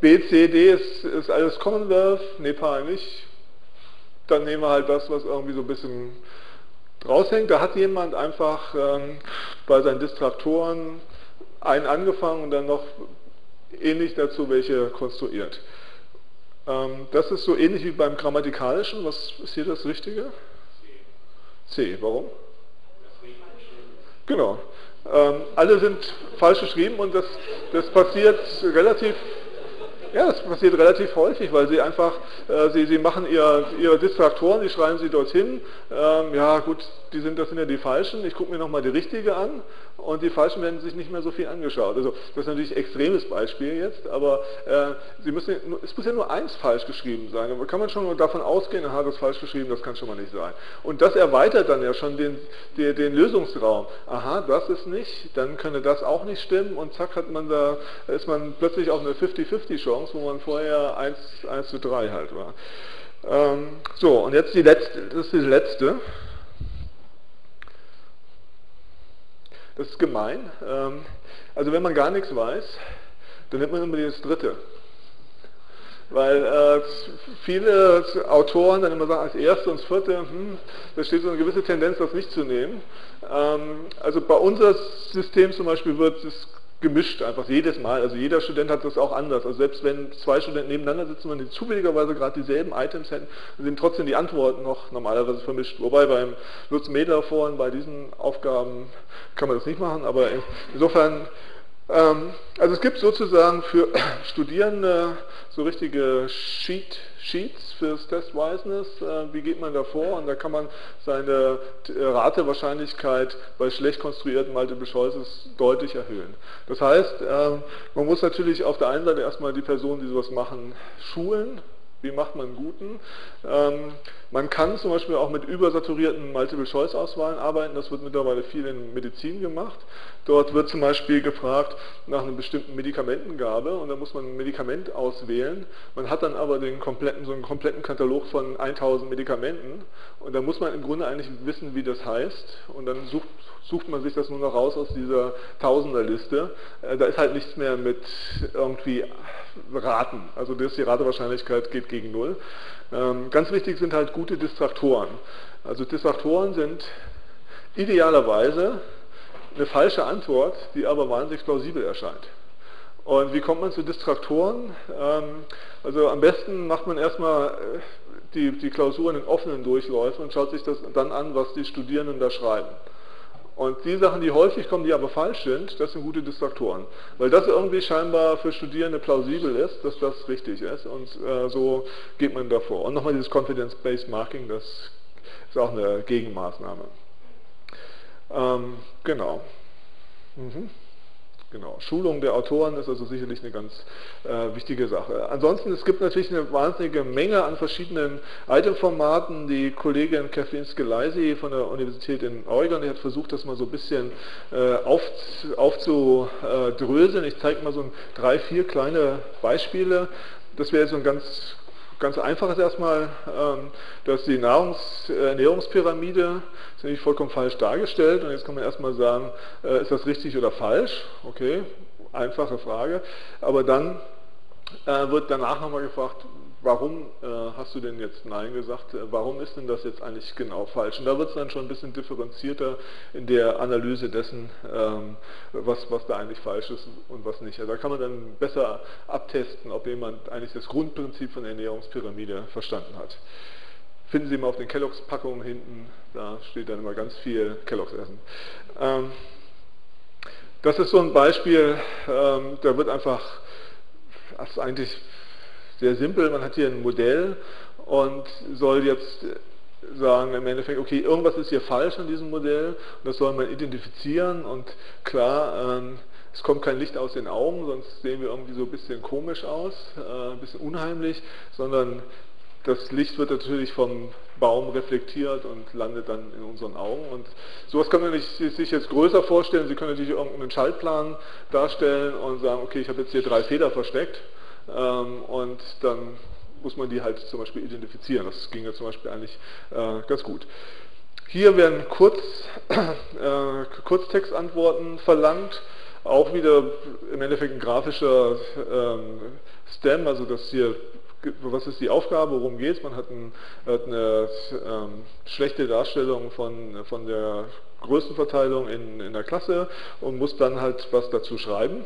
B, C, D ist, ist alles Commonwealth, Nepal nicht. Dann nehmen wir halt das, was irgendwie so ein bisschen raushängt. Da hat jemand einfach ähm, bei seinen Distraktoren einen angefangen und dann noch ähnlich dazu welche konstruiert. Ähm, das ist so ähnlich wie beim Grammatikalischen. Was ist hier das Richtige? C. Warum? Genau. Ähm, alle sind falsch geschrieben und das, das passiert relativ ja, das passiert relativ häufig, weil sie einfach, äh, sie, sie machen ihr, ihre Distraktoren, die schreiben sie dorthin. Ähm, ja gut, die sind, das sind ja die falschen, ich gucke mir nochmal die richtige an und die falschen werden sich nicht mehr so viel angeschaut. Also das ist natürlich ein extremes Beispiel jetzt, aber äh, sie müssen, es muss ja nur eins falsch geschrieben sein. Da kann man schon davon ausgehen, aha, das ist falsch geschrieben, das kann schon mal nicht sein. Und das erweitert dann ja schon den, den, den Lösungsraum. Aha, das ist nicht, dann könnte das auch nicht stimmen und zack hat man da, ist man plötzlich auf eine 50-50 Chance, wo man vorher 1, 1 zu 3 halt war. Ähm, so, und jetzt die letzte, das ist die letzte. Das ist gemein. Ähm, also wenn man gar nichts weiß, dann nimmt man immer das Dritte. Weil äh, viele Autoren dann immer sagen, als Erste und Vierte, hm, da steht so eine gewisse Tendenz, das nicht zu nehmen. Ähm, also bei unser System zum Beispiel wird es gemischt, einfach jedes Mal. Also jeder Student hat das auch anders. Also selbst wenn zwei Studenten nebeneinander sitzen und die zufälligerweise gerade dieselben Items hätten, sind trotzdem die Antworten noch normalerweise vermischt. Wobei beim Lutz Metaforen, bei diesen Aufgaben kann man das nicht machen, aber insofern ähm, also es gibt sozusagen für Studierende so richtige Sheet, Sheets fürs Testwiseness, äh, wie geht man da vor und da kann man seine äh, Ratewahrscheinlichkeit bei schlecht konstruierten Multiple Choices deutlich erhöhen. Das heißt, ähm, man muss natürlich auf der einen Seite erstmal die Personen, die sowas machen, schulen, wie macht man einen guten? Man kann zum Beispiel auch mit übersaturierten Multiple-Choice-Auswahlen arbeiten. Das wird mittlerweile viel in Medizin gemacht. Dort wird zum Beispiel gefragt nach einer bestimmten Medikamentengabe und da muss man ein Medikament auswählen. Man hat dann aber den kompletten, so einen kompletten Katalog von 1000 Medikamenten und da muss man im Grunde eigentlich wissen, wie das heißt und dann sucht, sucht man sich das nur noch raus aus dieser Tausenderliste. Äh, da ist halt nichts mehr mit irgendwie Raten. Also die Ratewahrscheinlichkeit geht gegen Null. Ähm, ganz wichtig sind halt gute Distraktoren. Also Distraktoren sind idealerweise eine falsche Antwort, die aber wahnsinnig plausibel erscheint. Und wie kommt man zu Distraktoren? Ähm, also am besten macht man erstmal äh, die, die Klausuren in offenen Durchläufen und schaut sich das dann an, was die Studierenden da schreiben. Und die Sachen, die häufig kommen, die aber falsch sind, das sind gute Distraktoren. Weil das irgendwie scheinbar für Studierende plausibel ist, dass das richtig ist. Und äh, so geht man davor. Und nochmal dieses Confidence-Based Marking, das ist auch eine Gegenmaßnahme. Ähm, genau. Mhm. Genau. Schulung der Autoren ist also sicherlich eine ganz äh, wichtige Sache. Ansonsten, es gibt natürlich eine wahnsinnige Menge an verschiedenen Item-Formaten. Die Kollegin Kathleen Skelaisi von der Universität in Oregon, die hat versucht, das mal so ein bisschen äh, auf, aufzudröseln. Ich zeige mal so drei, vier kleine Beispiele. Das wäre so ein ganz Ganz einfach ist erstmal, ähm, dass die Nahrungs äh, Ernährungspyramide ist nämlich vollkommen falsch dargestellt und jetzt kann man erstmal sagen, äh, ist das richtig oder falsch? Okay, einfache Frage. Aber dann äh, wird danach nochmal gefragt, warum äh, hast du denn jetzt Nein gesagt? Äh, warum ist denn das jetzt eigentlich genau falsch? Und da wird es dann schon ein bisschen differenzierter in der Analyse dessen, ähm, was, was da eigentlich falsch ist und was nicht. Also da kann man dann besser abtesten, ob jemand eigentlich das Grundprinzip von Ernährungspyramide verstanden hat. Finden Sie mal auf den Kelloggs-Packungen hinten, da steht dann immer ganz viel Kelloggs-Essen. Ähm, das ist so ein Beispiel, ähm, da wird einfach, das ist eigentlich sehr simpel, man hat hier ein Modell und soll jetzt sagen im Endeffekt, okay, irgendwas ist hier falsch an diesem Modell und das soll man identifizieren und klar, ähm, es kommt kein Licht aus den Augen, sonst sehen wir irgendwie so ein bisschen komisch aus, äh, ein bisschen unheimlich, sondern das Licht wird natürlich vom Baum reflektiert und landet dann in unseren Augen. Und sowas kann man sich jetzt größer vorstellen. Sie können natürlich irgendeinen Schaltplan darstellen und sagen, okay, ich habe jetzt hier drei Feder versteckt ähm, und dann muss man die halt zum Beispiel identifizieren. Das ging ja zum Beispiel eigentlich äh, ganz gut. Hier werden Kurz, äh, Kurztextantworten verlangt, auch wieder im Endeffekt ein grafischer ähm, Stem, also das hier, was ist die Aufgabe, worum geht es? Man hat, ein, hat eine ähm, schlechte Darstellung von, von der Größenverteilung in, in der Klasse und muss dann halt was dazu schreiben.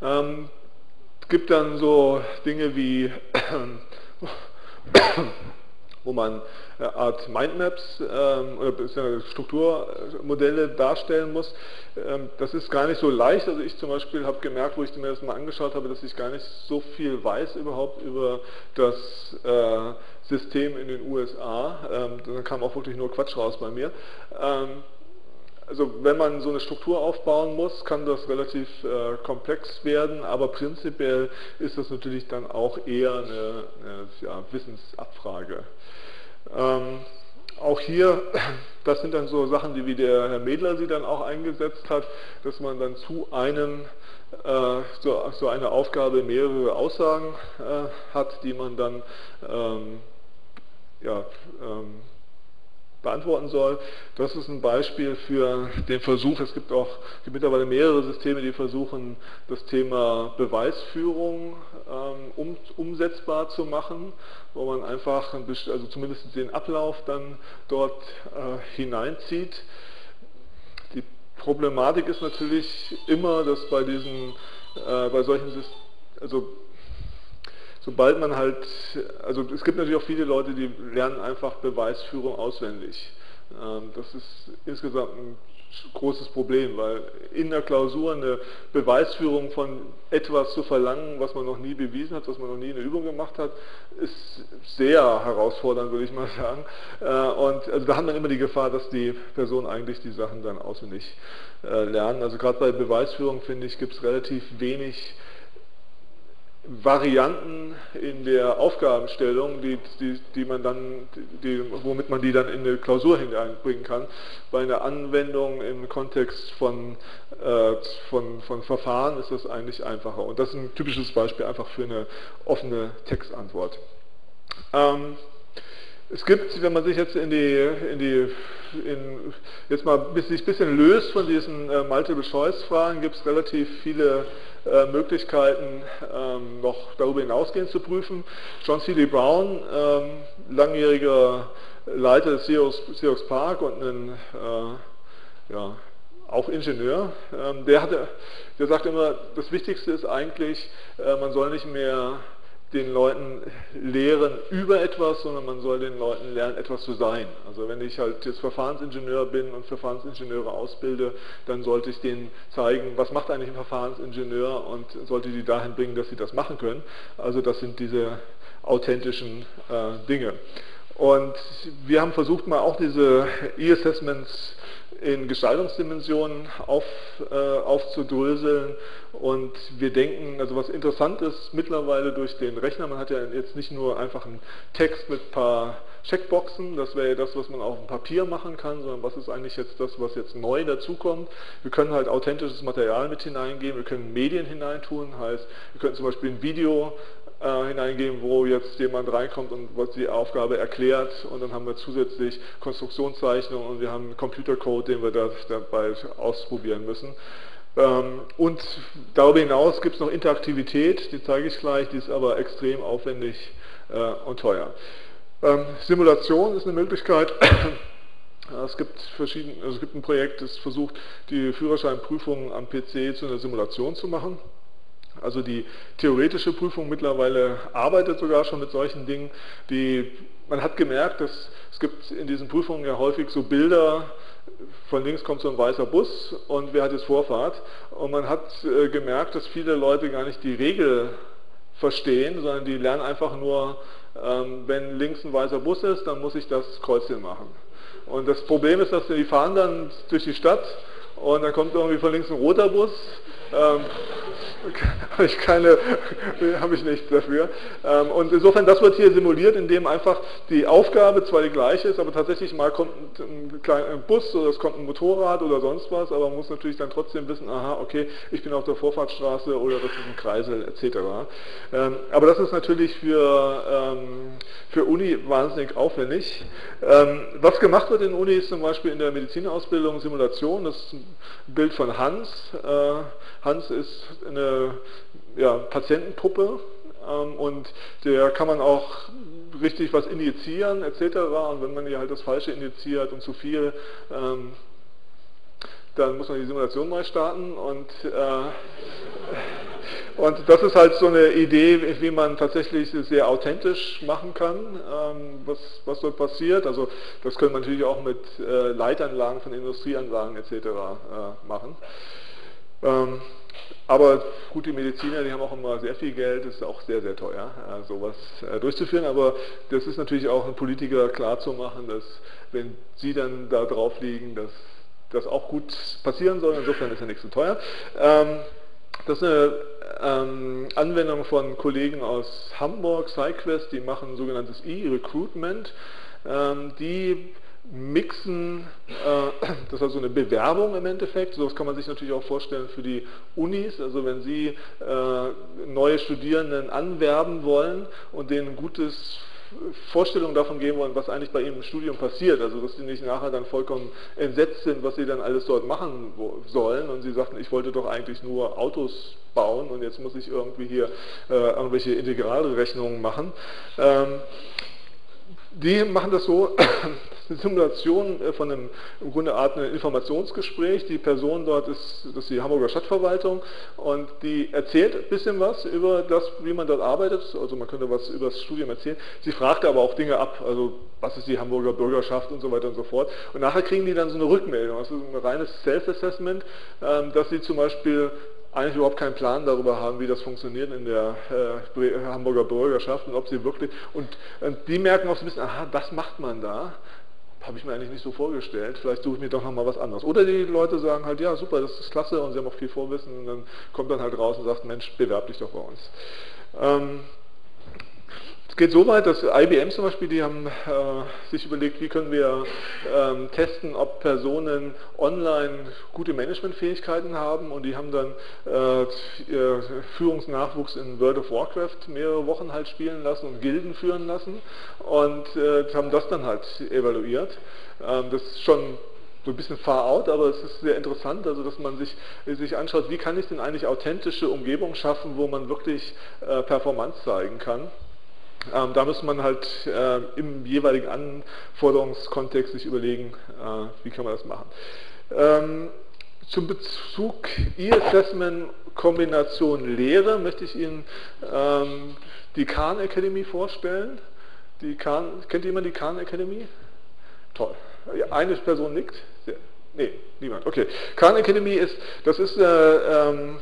Ähm, gibt dann so Dinge wie wo man eine Art Mindmaps ähm, oder Strukturmodelle darstellen muss. Ähm, das ist gar nicht so leicht. Also ich zum Beispiel habe gemerkt, wo ich mir das mal angeschaut habe, dass ich gar nicht so viel weiß überhaupt über das äh, System in den USA. Ähm, dann kam auch wirklich nur Quatsch raus bei mir. Also wenn man so eine Struktur aufbauen muss, kann das relativ äh, komplex werden, aber prinzipiell ist das natürlich dann auch eher eine, eine ja, Wissensabfrage. Ähm, auch hier, das sind dann so Sachen, die wie der Herr Medler sie dann auch eingesetzt hat, dass man dann zu einem äh, so, so eine Aufgabe mehrere Aussagen äh, hat, die man dann ähm, ja, ähm, beantworten soll. Das ist ein Beispiel für den Versuch, es gibt auch gibt mittlerweile mehrere Systeme, die versuchen, das Thema Beweisführung ähm, um, umsetzbar zu machen, wo man einfach, ein, also zumindest den Ablauf dann dort äh, hineinzieht. Die Problematik ist natürlich immer, dass bei diesen, äh, bei solchen, also sobald man halt, also es gibt natürlich auch viele Leute, die lernen einfach Beweisführung auswendig. Ähm, das ist insgesamt ein großes Problem, weil in der Klausur eine Beweisführung von etwas zu verlangen, was man noch nie bewiesen hat, was man noch nie in der Übung gemacht hat, ist sehr herausfordernd, würde ich mal sagen. Äh, und also da hat man immer die Gefahr, dass die Personen eigentlich die Sachen dann auswendig äh, lernen. Also gerade bei Beweisführung, finde ich, gibt es relativ wenig Varianten in der Aufgabenstellung, die, die, die man dann, die, womit man die dann in eine Klausur hineinbringen kann. Bei einer Anwendung im Kontext von, äh, von, von Verfahren ist das eigentlich einfacher. Und das ist ein typisches Beispiel einfach für eine offene Textantwort. Ähm, es gibt, wenn man sich jetzt in die, in die in, jetzt mal sich ein bisschen löst von diesen äh, Multiple-Choice-Fragen, gibt es relativ viele äh, Möglichkeiten, ähm, noch darüber hinausgehend zu prüfen. John C. D. Brown, ähm, langjähriger Leiter des Xerox Park und ein äh, ja, auch Ingenieur, ähm, der, hatte, der sagt immer, das Wichtigste ist eigentlich, äh, man soll nicht mehr den Leuten lehren über etwas, sondern man soll den Leuten lernen, etwas zu sein. Also wenn ich halt jetzt Verfahrensingenieur bin und Verfahrensingenieure ausbilde, dann sollte ich denen zeigen, was macht eigentlich ein Verfahrensingenieur und sollte die dahin bringen, dass sie das machen können. Also das sind diese authentischen äh, Dinge. Und wir haben versucht, mal auch diese E-Assessments in Gestaltungsdimensionen auf, äh, aufzudröseln. Und wir denken, also was interessant ist mittlerweile durch den Rechner, man hat ja jetzt nicht nur einfach einen Text mit ein paar Checkboxen, das wäre ja das, was man auf dem Papier machen kann, sondern was ist eigentlich jetzt das, was jetzt neu dazukommt. Wir können halt authentisches Material mit hineingeben, wir können Medien hineintun, heißt, wir können zum Beispiel ein Video äh, hineingeben, wo jetzt jemand reinkommt und was die Aufgabe erklärt und dann haben wir zusätzlich Konstruktionszeichnungen und wir haben Computercode, den wir da, dabei ausprobieren müssen. Ähm, und darüber hinaus gibt es noch Interaktivität, die zeige ich gleich, die ist aber extrem aufwendig äh, und teuer. Ähm, Simulation ist eine Möglichkeit. Es gibt, verschiedene, also es gibt ein Projekt, das versucht, die Führerscheinprüfung am PC zu einer Simulation zu machen. Also die theoretische Prüfung mittlerweile arbeitet sogar schon mit solchen Dingen. Die, man hat gemerkt, dass es gibt in diesen Prüfungen ja häufig so Bilder, von links kommt so ein weißer Bus und wer hat jetzt Vorfahrt? Und man hat äh, gemerkt, dass viele Leute gar nicht die Regel verstehen, sondern die lernen einfach nur, ähm, wenn links ein weißer Bus ist, dann muss ich das Kreuzchen machen. Und das Problem ist, dass die fahren dann durch die Stadt und dann kommt irgendwie von links ein roter Bus ähm, habe ich keine, habe ich nichts dafür. Ähm, und insofern, das wird hier simuliert, indem einfach die Aufgabe zwar die gleiche ist, aber tatsächlich mal kommt ein, kleiner Bus oder es kommt ein Motorrad oder sonst was, aber man muss natürlich dann trotzdem wissen, aha, okay, ich bin auf der Vorfahrtsstraße oder das ist ein Kreisel etc. Ähm, aber das ist natürlich für, ähm, für Uni wahnsinnig aufwendig. Was gemacht wird in Uni ist zum Beispiel in der Medizinausbildung Simulation, das ist ein Bild von Hans. Äh, Hans ist eine ja, Patientenpuppe ähm, und der kann man auch richtig was injizieren etc. Und wenn man hier halt das Falsche injiziert und zu viel, ähm, dann muss man die Simulation neu starten und äh, Und das ist halt so eine Idee, wie man tatsächlich sehr authentisch machen kann, ähm, was, was dort passiert. Also das können wir natürlich auch mit äh, Leitanlagen von Industrieanlagen etc. Äh, machen. Ähm, aber gut, die Mediziner, die haben auch immer sehr viel Geld, ist auch sehr, sehr teuer, sowas äh, durchzuführen. Aber das ist natürlich auch ein Politiker klarzumachen, dass wenn sie dann da drauf liegen, dass das auch gut passieren soll. Insofern ist ja nichts so teuer. Ähm, das ist eine ähm, Anwendung von Kollegen aus Hamburg, SciQuest, die machen sogenanntes E-Recruitment. Ähm, die mixen, äh, das ist also eine Bewerbung im Endeffekt, so kann man sich natürlich auch vorstellen für die Unis, also wenn Sie äh, neue Studierenden anwerben wollen und denen gutes Vorstellung davon geben wollen, was eigentlich bei ihnen im Studium passiert. Also dass sie nicht nachher dann vollkommen entsetzt sind, was sie dann alles dort machen sollen und sie sagten, ich wollte doch eigentlich nur Autos bauen und jetzt muss ich irgendwie hier äh, irgendwelche Integralrechnungen machen. Ähm, die machen das so, eine Simulation äh, von einem im Grunde Art ein Informationsgespräch. Die Person dort ist, das ist die Hamburger Stadtverwaltung und die erzählt ein bisschen was über das, wie man dort arbeitet. Also man könnte was über das Studium erzählen. Sie fragte aber auch Dinge ab, also was ist die Hamburger Bürgerschaft und so weiter und so fort. Und nachher kriegen die dann so eine Rückmeldung, also ein reines Self-Assessment, ähm, dass sie zum Beispiel eigentlich überhaupt keinen Plan darüber haben, wie das funktioniert in der äh, Hamburger Bürgerschaft und ob sie wirklich, und, und die merken auch so ein bisschen, aha, das macht man da habe ich mir eigentlich nicht so vorgestellt, vielleicht suche ich mir doch nochmal was anderes. Oder die Leute sagen halt, ja super, das ist klasse und sie haben auch viel Vorwissen und dann kommt dann halt raus und sagt, Mensch, bewerb dich doch bei uns. Ähm, es geht so weit, dass IBM zum Beispiel, die haben äh, sich überlegt, wie können wir ähm, testen, ob Personen online gute Managementfähigkeiten haben und die haben dann äh, Führungsnachwuchs in World of Warcraft mehrere Wochen halt spielen lassen und Gilden führen lassen und äh, haben das dann halt evaluiert. Ähm, das ist schon so ein bisschen far out, aber es ist sehr interessant, also dass man sich, sich anschaut, wie kann ich denn eigentlich authentische Umgebung schaffen, wo man wirklich äh, Performance zeigen kann. Ähm, da muss man halt äh, im jeweiligen Anforderungskontext sich überlegen, äh, wie kann man das machen. Ähm, zum Bezug E-Assessment Kombination Lehre möchte ich Ihnen ähm, die Khan Academy vorstellen. Die Khan, kennt jemand die Khan Academy? Toll. Eine Person nickt. Nee, niemand. Okay. Khan Academy ist, das ist äh, ähm,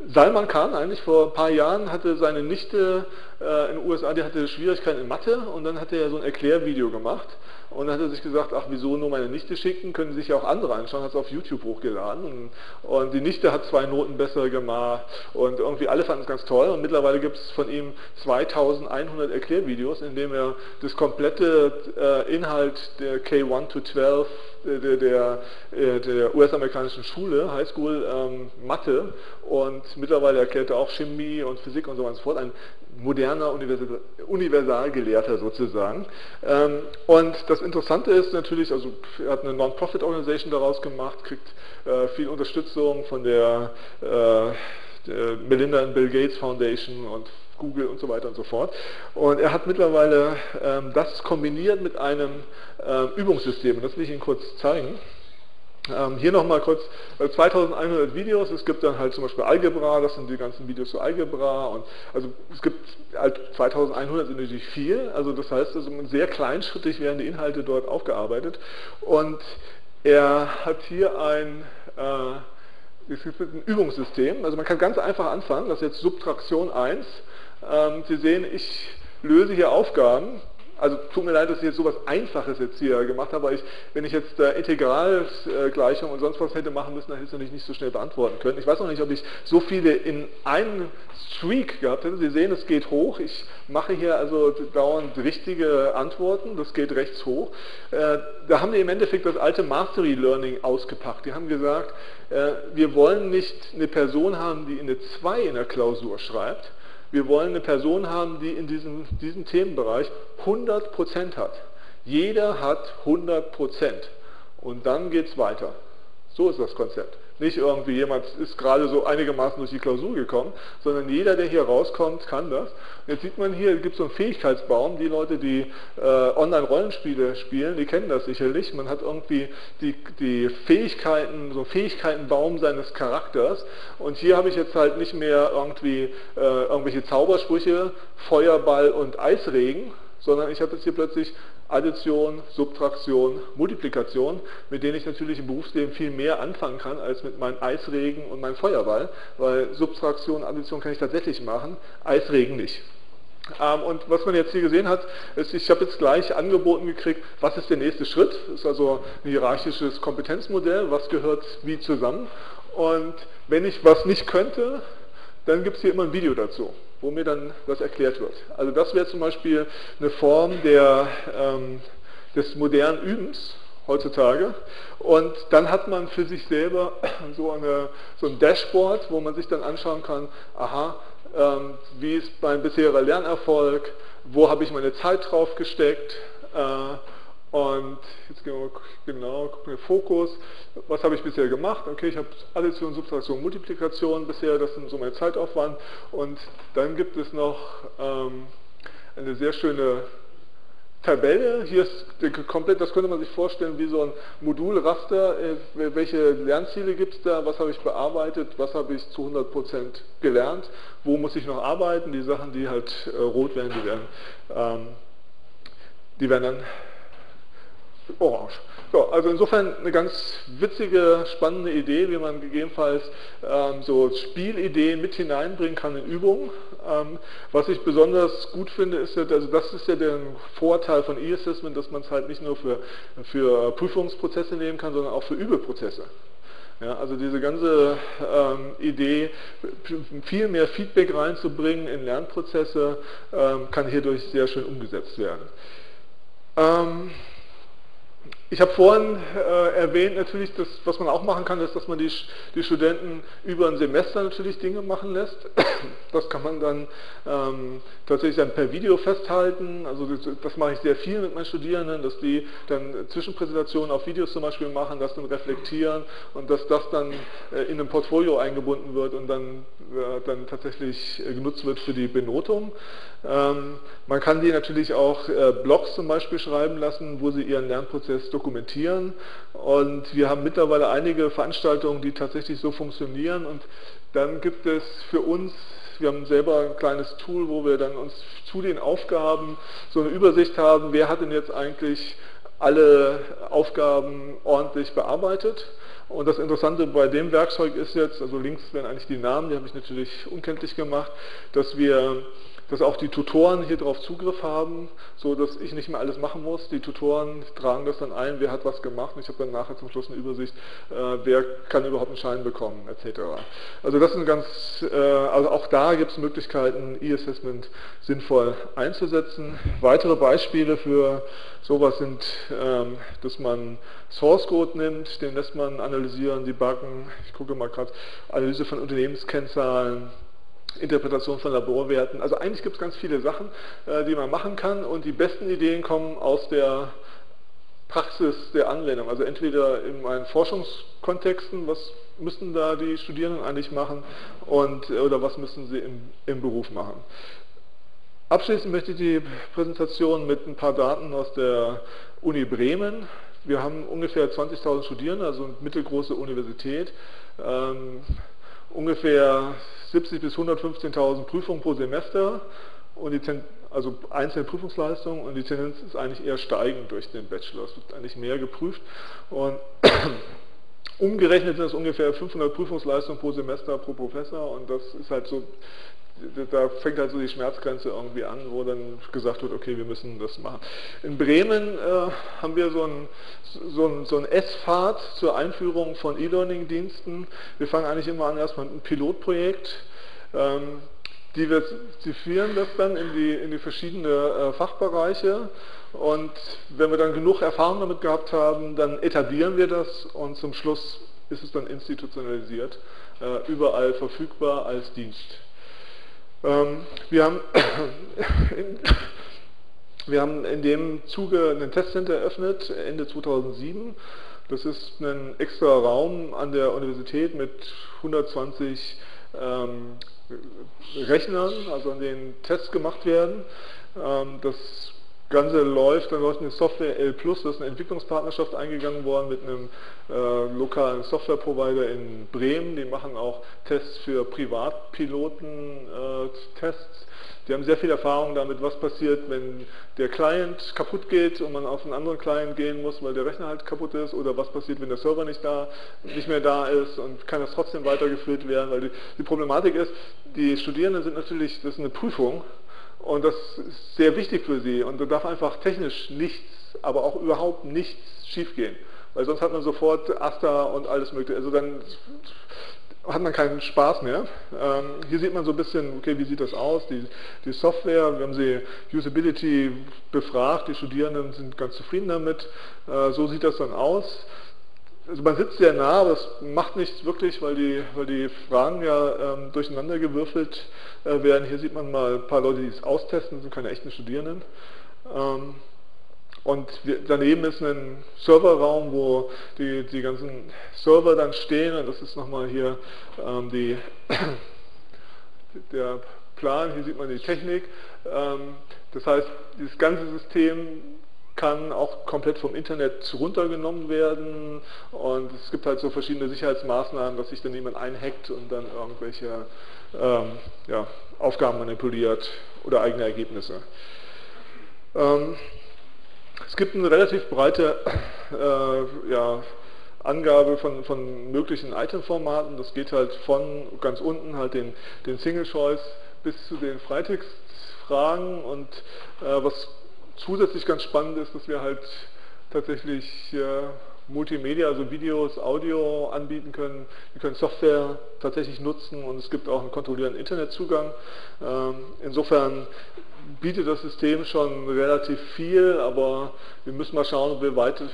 Salman Khan eigentlich vor ein paar Jahren hatte seine Nichte äh, in den USA, die hatte Schwierigkeiten in Mathe und dann hat er so ein Erklärvideo gemacht und dann hat er sich gesagt, ach wieso nur meine Nichte schicken, können sich ja auch andere anschauen, hat es auf YouTube hochgeladen und, und, die Nichte hat zwei Noten besser gemacht und irgendwie alle fanden es ganz toll und mittlerweile gibt es von ihm 2100 Erklärvideos, in dem er das komplette äh, Inhalt der K1 to 12 äh, der, der, äh, der US-amerikanischen Schule, Highschool, ähm, Mathe und mittlerweile erklärt er auch Chemie und Physik und so weiter und so fort. Ein moderner Universal, Universalgelehrter sozusagen. Ähm, und das Interessante ist natürlich, also er hat eine Non-Profit-Organisation daraus gemacht, kriegt äh, viel Unterstützung von der, äh, Melinda and Bill Gates Foundation und Google und so weiter und so fort. Und er hat mittlerweile ähm, das kombiniert mit einem äh, Übungssystem. Das will ich Ihnen kurz zeigen. Ähm, hier nochmal kurz 2100 äh, Videos, es gibt dann halt zum Beispiel Algebra, das sind die ganzen Videos zu Algebra. Und also es gibt halt 2100 sind natürlich viel, also das heißt, also sehr kleinschrittig werden die Inhalte dort aufgearbeitet. Und er hat hier ein, äh, ein Übungssystem, also man kann ganz einfach anfangen, das ist jetzt Subtraktion 1, ähm, Sie sehen, ich löse hier Aufgaben, also tut mir leid, dass ich jetzt so etwas Einfaches jetzt hier gemacht habe, aber ich, wenn ich jetzt äh, Integralgleichung und sonst was hätte machen müssen, dann hätte ich es natürlich nicht so schnell beantworten können. Ich weiß noch nicht, ob ich so viele in einem Streak gehabt hätte. Sie sehen, es geht hoch. Ich mache hier also dauernd richtige Antworten. Das geht rechts hoch. Äh, da haben die im Endeffekt das alte Mastery Learning ausgepackt. Die haben gesagt, äh, wir wollen nicht eine Person haben, die eine 2 in der Klausur schreibt, wir wollen eine Person haben, die in diesem, diesem Themenbereich 100% hat. Jeder hat 100%. Und dann geht es weiter. So ist das Konzept. Nicht irgendwie jemand ist gerade so einigermaßen durch die Klausur gekommen, sondern jeder, der hier rauskommt, kann das. Und jetzt sieht man hier, es gibt so einen Fähigkeitsbaum. Die Leute, die äh, Online-Rollenspiele spielen, die kennen das sicherlich. Man hat irgendwie die, die Fähigkeiten, so einen Fähigkeitenbaum seines Charakters. Und hier habe ich jetzt halt nicht mehr irgendwie äh, irgendwelche Zaubersprüche, Feuerball und Eisregen, sondern ich habe jetzt hier plötzlich Addition, Subtraktion, Multiplikation, mit denen ich natürlich im Berufsleben viel mehr anfangen kann als mit meinem Eisregen und meinem Feuerball, weil Subtraktion, Addition kann ich tatsächlich machen, Eisregen nicht. Ähm, und was man jetzt hier gesehen hat, ist, ich habe jetzt gleich angeboten gekriegt, was ist der nächste Schritt? Das ist also ein hierarchisches Kompetenzmodell, was gehört wie zusammen. Und wenn ich was nicht könnte, dann gibt es hier immer ein Video dazu wo mir dann das erklärt wird. Also das wäre zum Beispiel eine Form der, ähm, des modernen Übens heutzutage. Und dann hat man für sich selber so, eine, so ein Dashboard, wo man sich dann anschauen kann, aha, ähm, wie ist mein bisheriger Lernerfolg, wo habe ich meine Zeit drauf gesteckt, äh, und jetzt gehen wir genau, gucken wir Fokus. Was habe ich bisher gemacht? Okay, ich habe Addition, Subtraktion, Multiplikation bisher, das sind so mein Zeitaufwand. Und dann gibt es noch ähm, eine sehr schöne Tabelle. Hier ist komplett, das könnte man sich vorstellen wie so ein Modulraster. Äh, welche Lernziele gibt es da? Was habe ich bearbeitet? Was habe ich zu 100% gelernt? Wo muss ich noch arbeiten? Die Sachen, die halt äh, rot werden, die werden, ähm, die werden dann orange. So, also insofern eine ganz witzige, spannende Idee, wie man gegebenenfalls ähm, so Spielideen mit hineinbringen kann in Übungen. Ähm, was ich besonders gut finde, ist, also das ist ja der Vorteil von E-Assessment, dass man es halt nicht nur für, für Prüfungsprozesse nehmen kann, sondern auch für Übeprozesse. Ja, also diese ganze ähm, Idee, viel mehr Feedback reinzubringen in Lernprozesse, ähm, kann hierdurch sehr schön umgesetzt werden. Ich habe vorhin äh, erwähnt, natürlich, dass, was man auch machen kann, ist, dass man die, die, Studenten über ein Semester natürlich Dinge machen lässt. Das kann man dann ähm, tatsächlich dann per Video festhalten. Also das, das, mache ich sehr viel mit meinen Studierenden, dass die dann Zwischenpräsentationen auf Videos zum Beispiel machen, das dann reflektieren und dass das dann äh, in ein Portfolio eingebunden wird und dann, äh, dann tatsächlich äh, genutzt wird für die Benotung. Ähm, man kann die natürlich auch äh, Blogs zum Beispiel schreiben lassen, wo sie ihren Lernprozess dokumentieren. Und wir haben mittlerweile einige Veranstaltungen, die tatsächlich so funktionieren. Und dann gibt es für uns wir haben selber ein kleines Tool, wo wir dann uns zu den Aufgaben so eine Übersicht haben, wer hat denn jetzt eigentlich alle Aufgaben ordentlich bearbeitet. Und das Interessante bei dem Werkzeug ist jetzt, also links werden eigentlich die Namen, die habe ich natürlich unkenntlich gemacht, dass wir dass auch die Tutoren hier drauf Zugriff haben, so dass ich nicht mehr alles machen muss. Die Tutoren tragen das dann ein, wer hat was gemacht und ich habe dann nachher zum Schluss eine Übersicht, äh, wer kann überhaupt einen Schein bekommen, etc. Also das sind ganz, äh, also auch da gibt es Möglichkeiten, E-Assessment sinnvoll einzusetzen. Weitere Beispiele für sowas sind, ähm, dass man Source Code nimmt, den lässt man analysieren, debuggen, ich gucke mal gerade, Analyse von Unternehmenskennzahlen, Interpretation von Laborwerten. Also eigentlich gibt es ganz viele Sachen, äh, die man machen kann und die besten Ideen kommen aus der Praxis der Anwendung. Also entweder in meinen Forschungskontexten, was müssen da die Studierenden eigentlich machen und, oder was müssen sie im, im Beruf machen. Abschließend möchte ich die Präsentation mit ein paar Daten aus der Uni Bremen. Wir haben ungefähr 20.000 Studierende, also eine mittelgroße Universität. Ähm, ungefähr 70 bis 115.000 Prüfungen pro Semester. Und die also einzelne Prüfungsleistungen. Und die Tendenz ist eigentlich eher steigend durch den Bachelor. Es wird eigentlich mehr geprüft. Und umgerechnet sind es ungefähr 500 Prüfungsleistungen pro Semester pro Professor. Und das ist halt so da fängt halt so die Schmerzgrenze irgendwie an, wo dann gesagt wird, okay, wir müssen das machen. In Bremen äh, haben wir so ein, so ein, so ein S-Fahrt zur Einführung von E-Learning-Diensten. Wir fangen eigentlich immer an erstmal einem Pilotprojekt. Ähm, diversifizieren das dann in die, in die verschiedenen äh, Fachbereiche und wenn wir dann genug Erfahrung damit gehabt haben, dann etablieren wir das und zum Schluss ist es dann institutionalisiert, äh, überall verfügbar als Dienst. Ähm, wir, haben in, wir haben in dem Zuge ein Testcenter eröffnet, Ende 2007, Das ist ein extra Raum an der Universität mit 120 ähm, Rechnern, also an denen Tests gemacht werden. Ähm, das Ganze läuft, dann läuft eine Software L+, das ist eine Entwicklungspartnerschaft eingegangen worden mit einem äh, lokalen Softwareprovider in Bremen. Die machen auch Tests für Privatpiloten-Tests. Äh, die haben sehr viel Erfahrung damit, was passiert, wenn der Client kaputt geht und man auf einen anderen Client gehen muss, weil der Rechner halt kaputt ist, oder was passiert, wenn der Server nicht da, nicht mehr da ist und kann das trotzdem weitergeführt werden, weil die, die Problematik ist, die Studierenden sind natürlich, das ist eine Prüfung und das ist sehr wichtig für sie und da darf einfach technisch nichts, aber auch überhaupt nichts schiefgehen. Weil sonst hat man sofort Asta und alles mögliche. Also dann hat man keinen Spaß mehr. Ähm, hier sieht man so ein bisschen, okay, wie sieht das aus, die, die Software, wir haben sie Usability befragt, die Studierenden sind ganz zufrieden damit, äh, so sieht das dann aus. Also man sitzt sehr nah, aber das macht nichts wirklich, weil die, weil die Fragen ja ähm, durcheinander gewürfelt äh, werden. Hier sieht man mal ein paar Leute, die es austesten, das sind keine echten Studierenden. Ähm, und daneben ist ein Serverraum, wo die, die ganzen Server dann stehen. Und das ist nochmal hier ähm, die, der Plan. Hier sieht man die Technik. Ähm, das heißt, dieses ganze System kann auch komplett vom Internet runtergenommen werden und es gibt halt so verschiedene Sicherheitsmaßnahmen, dass sich dann jemand einhackt und dann irgendwelche ähm, ja, Aufgaben manipuliert oder eigene Ergebnisse. Ähm, es gibt eine relativ breite äh, ja, Angabe von, von möglichen Item-Formaten. Das geht halt von ganz unten halt den, den Single Choice bis zu den Freitextfragen und äh, was zusätzlich ganz spannend ist, dass wir halt tatsächlich äh, Multimedia, also Videos, Audio anbieten können. Wir können Software tatsächlich nutzen und es gibt auch einen kontrollierten Internetzugang. Ähm, insofern bietet das System schon relativ viel, aber wir müssen mal schauen, ob wir weiter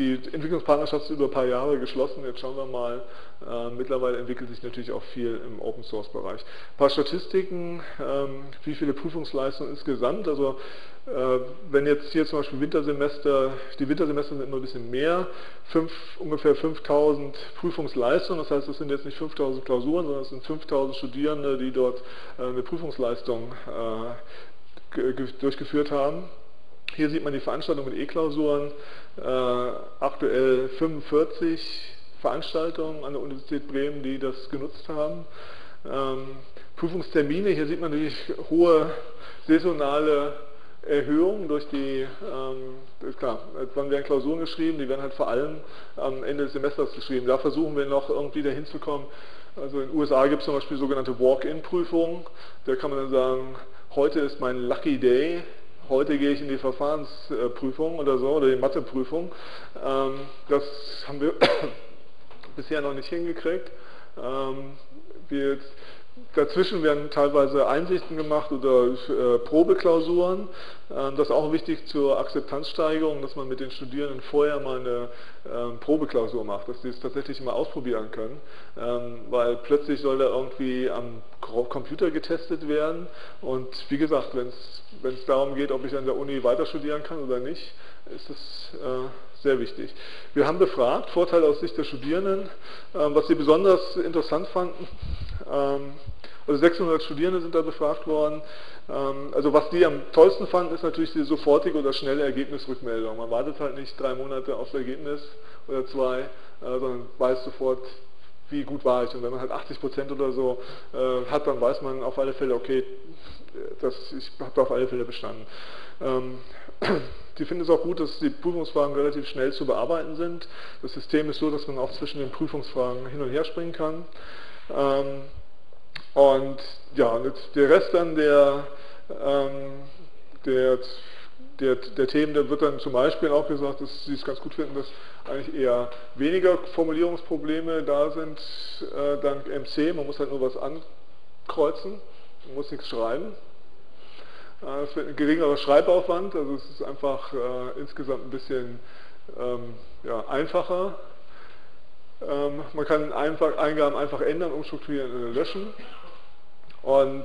die Entwicklungspartnerschaft ist über ein paar Jahre geschlossen. Jetzt schauen wir mal. Äh, mittlerweile entwickelt sich natürlich auch viel im Open Source Bereich. Ein paar Statistiken, ähm, wie viele Prüfungsleistungen insgesamt. Also äh, wenn jetzt hier zum Beispiel Wintersemester, die Wintersemester sind immer ein bisschen mehr, fünf, ungefähr 5000 Prüfungsleistungen. Das heißt, es sind jetzt nicht 5000 Klausuren, sondern es sind 5000 Studierende, die dort äh, eine Prüfungsleistung äh, durchgeführt haben. Hier sieht man die Veranstaltung mit E-Klausuren, äh, aktuell 45 Veranstaltungen an der Universität Bremen, die das genutzt haben. Ähm, Prüfungstermine, hier sieht man natürlich hohe saisonale Erhöhungen durch die, ähm, ist klar, wann werden Klausuren geschrieben, die werden halt vor allem am Ende des Semesters geschrieben. Da versuchen wir noch irgendwie dahin zu kommen. Also in den USA gibt es zum Beispiel sogenannte Walk-in-Prüfungen. Da kann man dann sagen, heute ist mein Lucky Day, heute gehe ich in die Verfahrensprüfung oder so, oder die Matheprüfung. Ähm, das haben wir bisher noch nicht hingekriegt. Ähm, wir Dazwischen werden teilweise Einsichten gemacht oder äh, Probeklausuren. Ähm, das ist auch wichtig zur Akzeptanzsteigerung, dass man mit den Studierenden vorher mal eine ähm, Probeklausur macht, dass sie es tatsächlich mal ausprobieren können, ähm, weil plötzlich soll da irgendwie am Computer getestet werden und wie gesagt, wenn es darum geht, ob ich an der Uni weiter studieren kann oder nicht, ist das äh, sehr wichtig. Wir haben befragt, Vorteile aus Sicht der Studierenden, ähm, was sie besonders interessant fanden. Ähm, also 600 Studierende sind da befragt worden. Ähm, also was die am tollsten fanden, ist natürlich die sofortige oder schnelle Ergebnisrückmeldung. Man wartet halt nicht drei Monate aufs Ergebnis oder zwei, äh, sondern weiß sofort, wie gut war ich. Und wenn man halt 80 Prozent oder so äh, hat, dann weiß man auf alle Fälle, okay, das, ich habe auf alle Fälle bestanden. Ähm, die finden es auch gut, dass die Prüfungsfragen relativ schnell zu bearbeiten sind. Das System ist so, dass man auch zwischen den Prüfungsfragen hin und her springen kann. Ähm, und ja, der Rest dann der, ähm, der, der, der Themen, da wird dann zum Beispiel auch gesagt, dass sie es ganz gut finden, dass eigentlich eher weniger Formulierungsprobleme da sind äh, dank MC. Man muss halt nur was ankreuzen, man muss nichts schreiben. Äh, ein geringerer Schreibaufwand, also es ist einfach äh, insgesamt ein bisschen ähm, ja, einfacher. Ähm, man kann einfach, Eingaben einfach ändern, umstrukturieren löschen. Und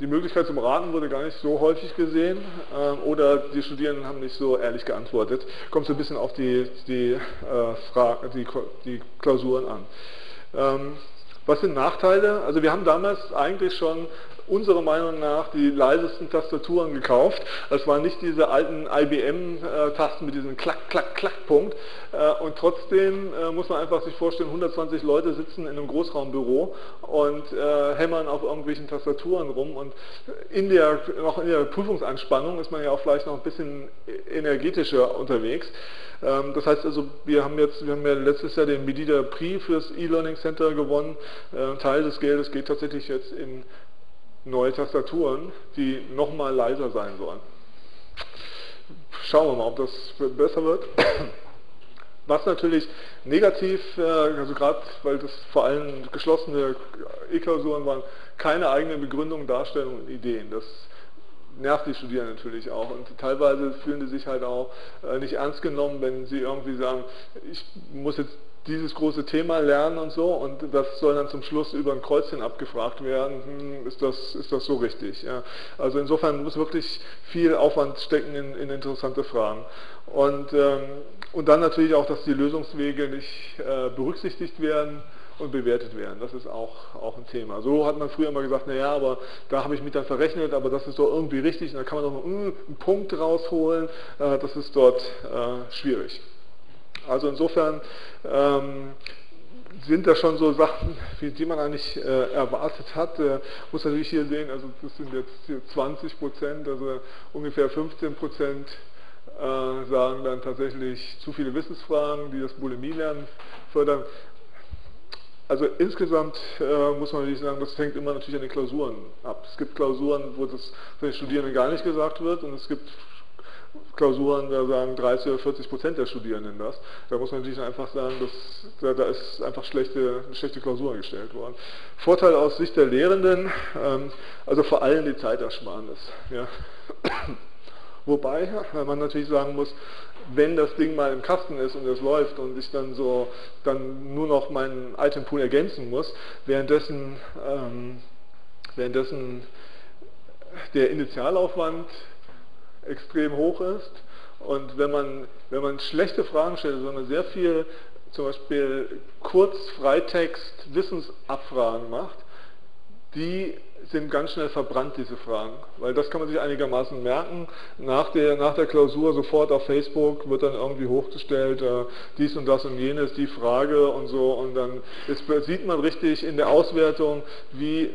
die Möglichkeit zum Raten wurde gar nicht so häufig gesehen ähm, oder die Studierenden haben nicht so ehrlich geantwortet. Kommt so ein bisschen auf die, die, äh, die, die Klausuren an. Ähm, was sind Nachteile? Also wir haben damals eigentlich schon unserer Meinung nach die leisesten Tastaturen gekauft. Das waren nicht diese alten IBM-Tasten mit diesem Klack, Klack, Klack-Punkt. Äh, und trotzdem äh, muss man einfach sich vorstellen, 120 Leute sitzen in einem Großraumbüro und äh, hämmern auf irgendwelchen Tastaturen rum. Und in der, noch in der Prüfungsanspannung ist man ja auch vielleicht noch ein bisschen energetischer unterwegs. Ähm, das heißt also, wir haben jetzt, wir haben ja letztes Jahr den Medida Prix fürs E-Learning Center gewonnen. Teil des Geldes geht tatsächlich jetzt in neue Tastaturen, die nochmal leiser sein sollen. Schauen wir mal, ob das besser wird. Was natürlich negativ, äh, also gerade weil das vor allem geschlossene E-Klausuren waren, keine eigene Begründung, Darstellung und Ideen. Das nervt die Studierenden natürlich auch und teilweise fühlen die sich halt auch äh, nicht ernst genommen, wenn sie irgendwie sagen, ich muss jetzt dieses große Thema lernen und so und das soll dann zum Schluss über ein Kreuzchen abgefragt werden, hm, ist, das, ist das so richtig? Ja. Also insofern muss wirklich viel Aufwand stecken in, in interessante Fragen. Und, ähm, und dann natürlich auch, dass die Lösungswege nicht äh, berücksichtigt werden und bewertet werden. Das ist auch, auch ein Thema. So hat man früher immer gesagt, naja, aber da habe ich mich dann verrechnet, aber das ist doch irgendwie richtig und da kann man doch einen, einen Punkt rausholen. Äh, das ist dort äh, schwierig. Also insofern ähm, sind das schon so Sachen, die man eigentlich äh, erwartet hat. Äh, muss natürlich hier sehen, also das sind jetzt hier 20 Prozent, also ungefähr 15 Prozent äh, sagen dann tatsächlich zu viele Wissensfragen, die das Bulimie-Lernen fördern. Also insgesamt äh, muss man natürlich sagen, das hängt immer natürlich an den Klausuren ab. Es gibt Klausuren, wo das von den Studierenden gar nicht gesagt wird und es gibt Klausuren, da sagen 30 oder 40 Prozent der Studierenden das. Da muss man natürlich einfach sagen, dass, da, da ist einfach schlechte, schlechte Klausuren gestellt worden. Vorteil aus Sicht der Lehrenden, ähm, also vor allem die Zeitersparnis. Ja. Wobei man natürlich sagen muss, wenn das Ding mal im Kasten ist und es läuft und ich dann so dann nur noch meinen Itempool ergänzen muss, währenddessen, ähm, währenddessen der Initialaufwand extrem hoch ist. Und wenn man, wenn man schlechte Fragen stellt, sondern sehr viel zum Beispiel Kurz-Freitext, Wissensabfragen macht, die sind ganz schnell verbrannt, diese Fragen. Weil das kann man sich einigermaßen merken. Nach der, nach der Klausur sofort auf Facebook wird dann irgendwie hochgestellt, äh, dies und das und jenes, die Frage und so. Und dann ist, sieht man richtig in der Auswertung, wie,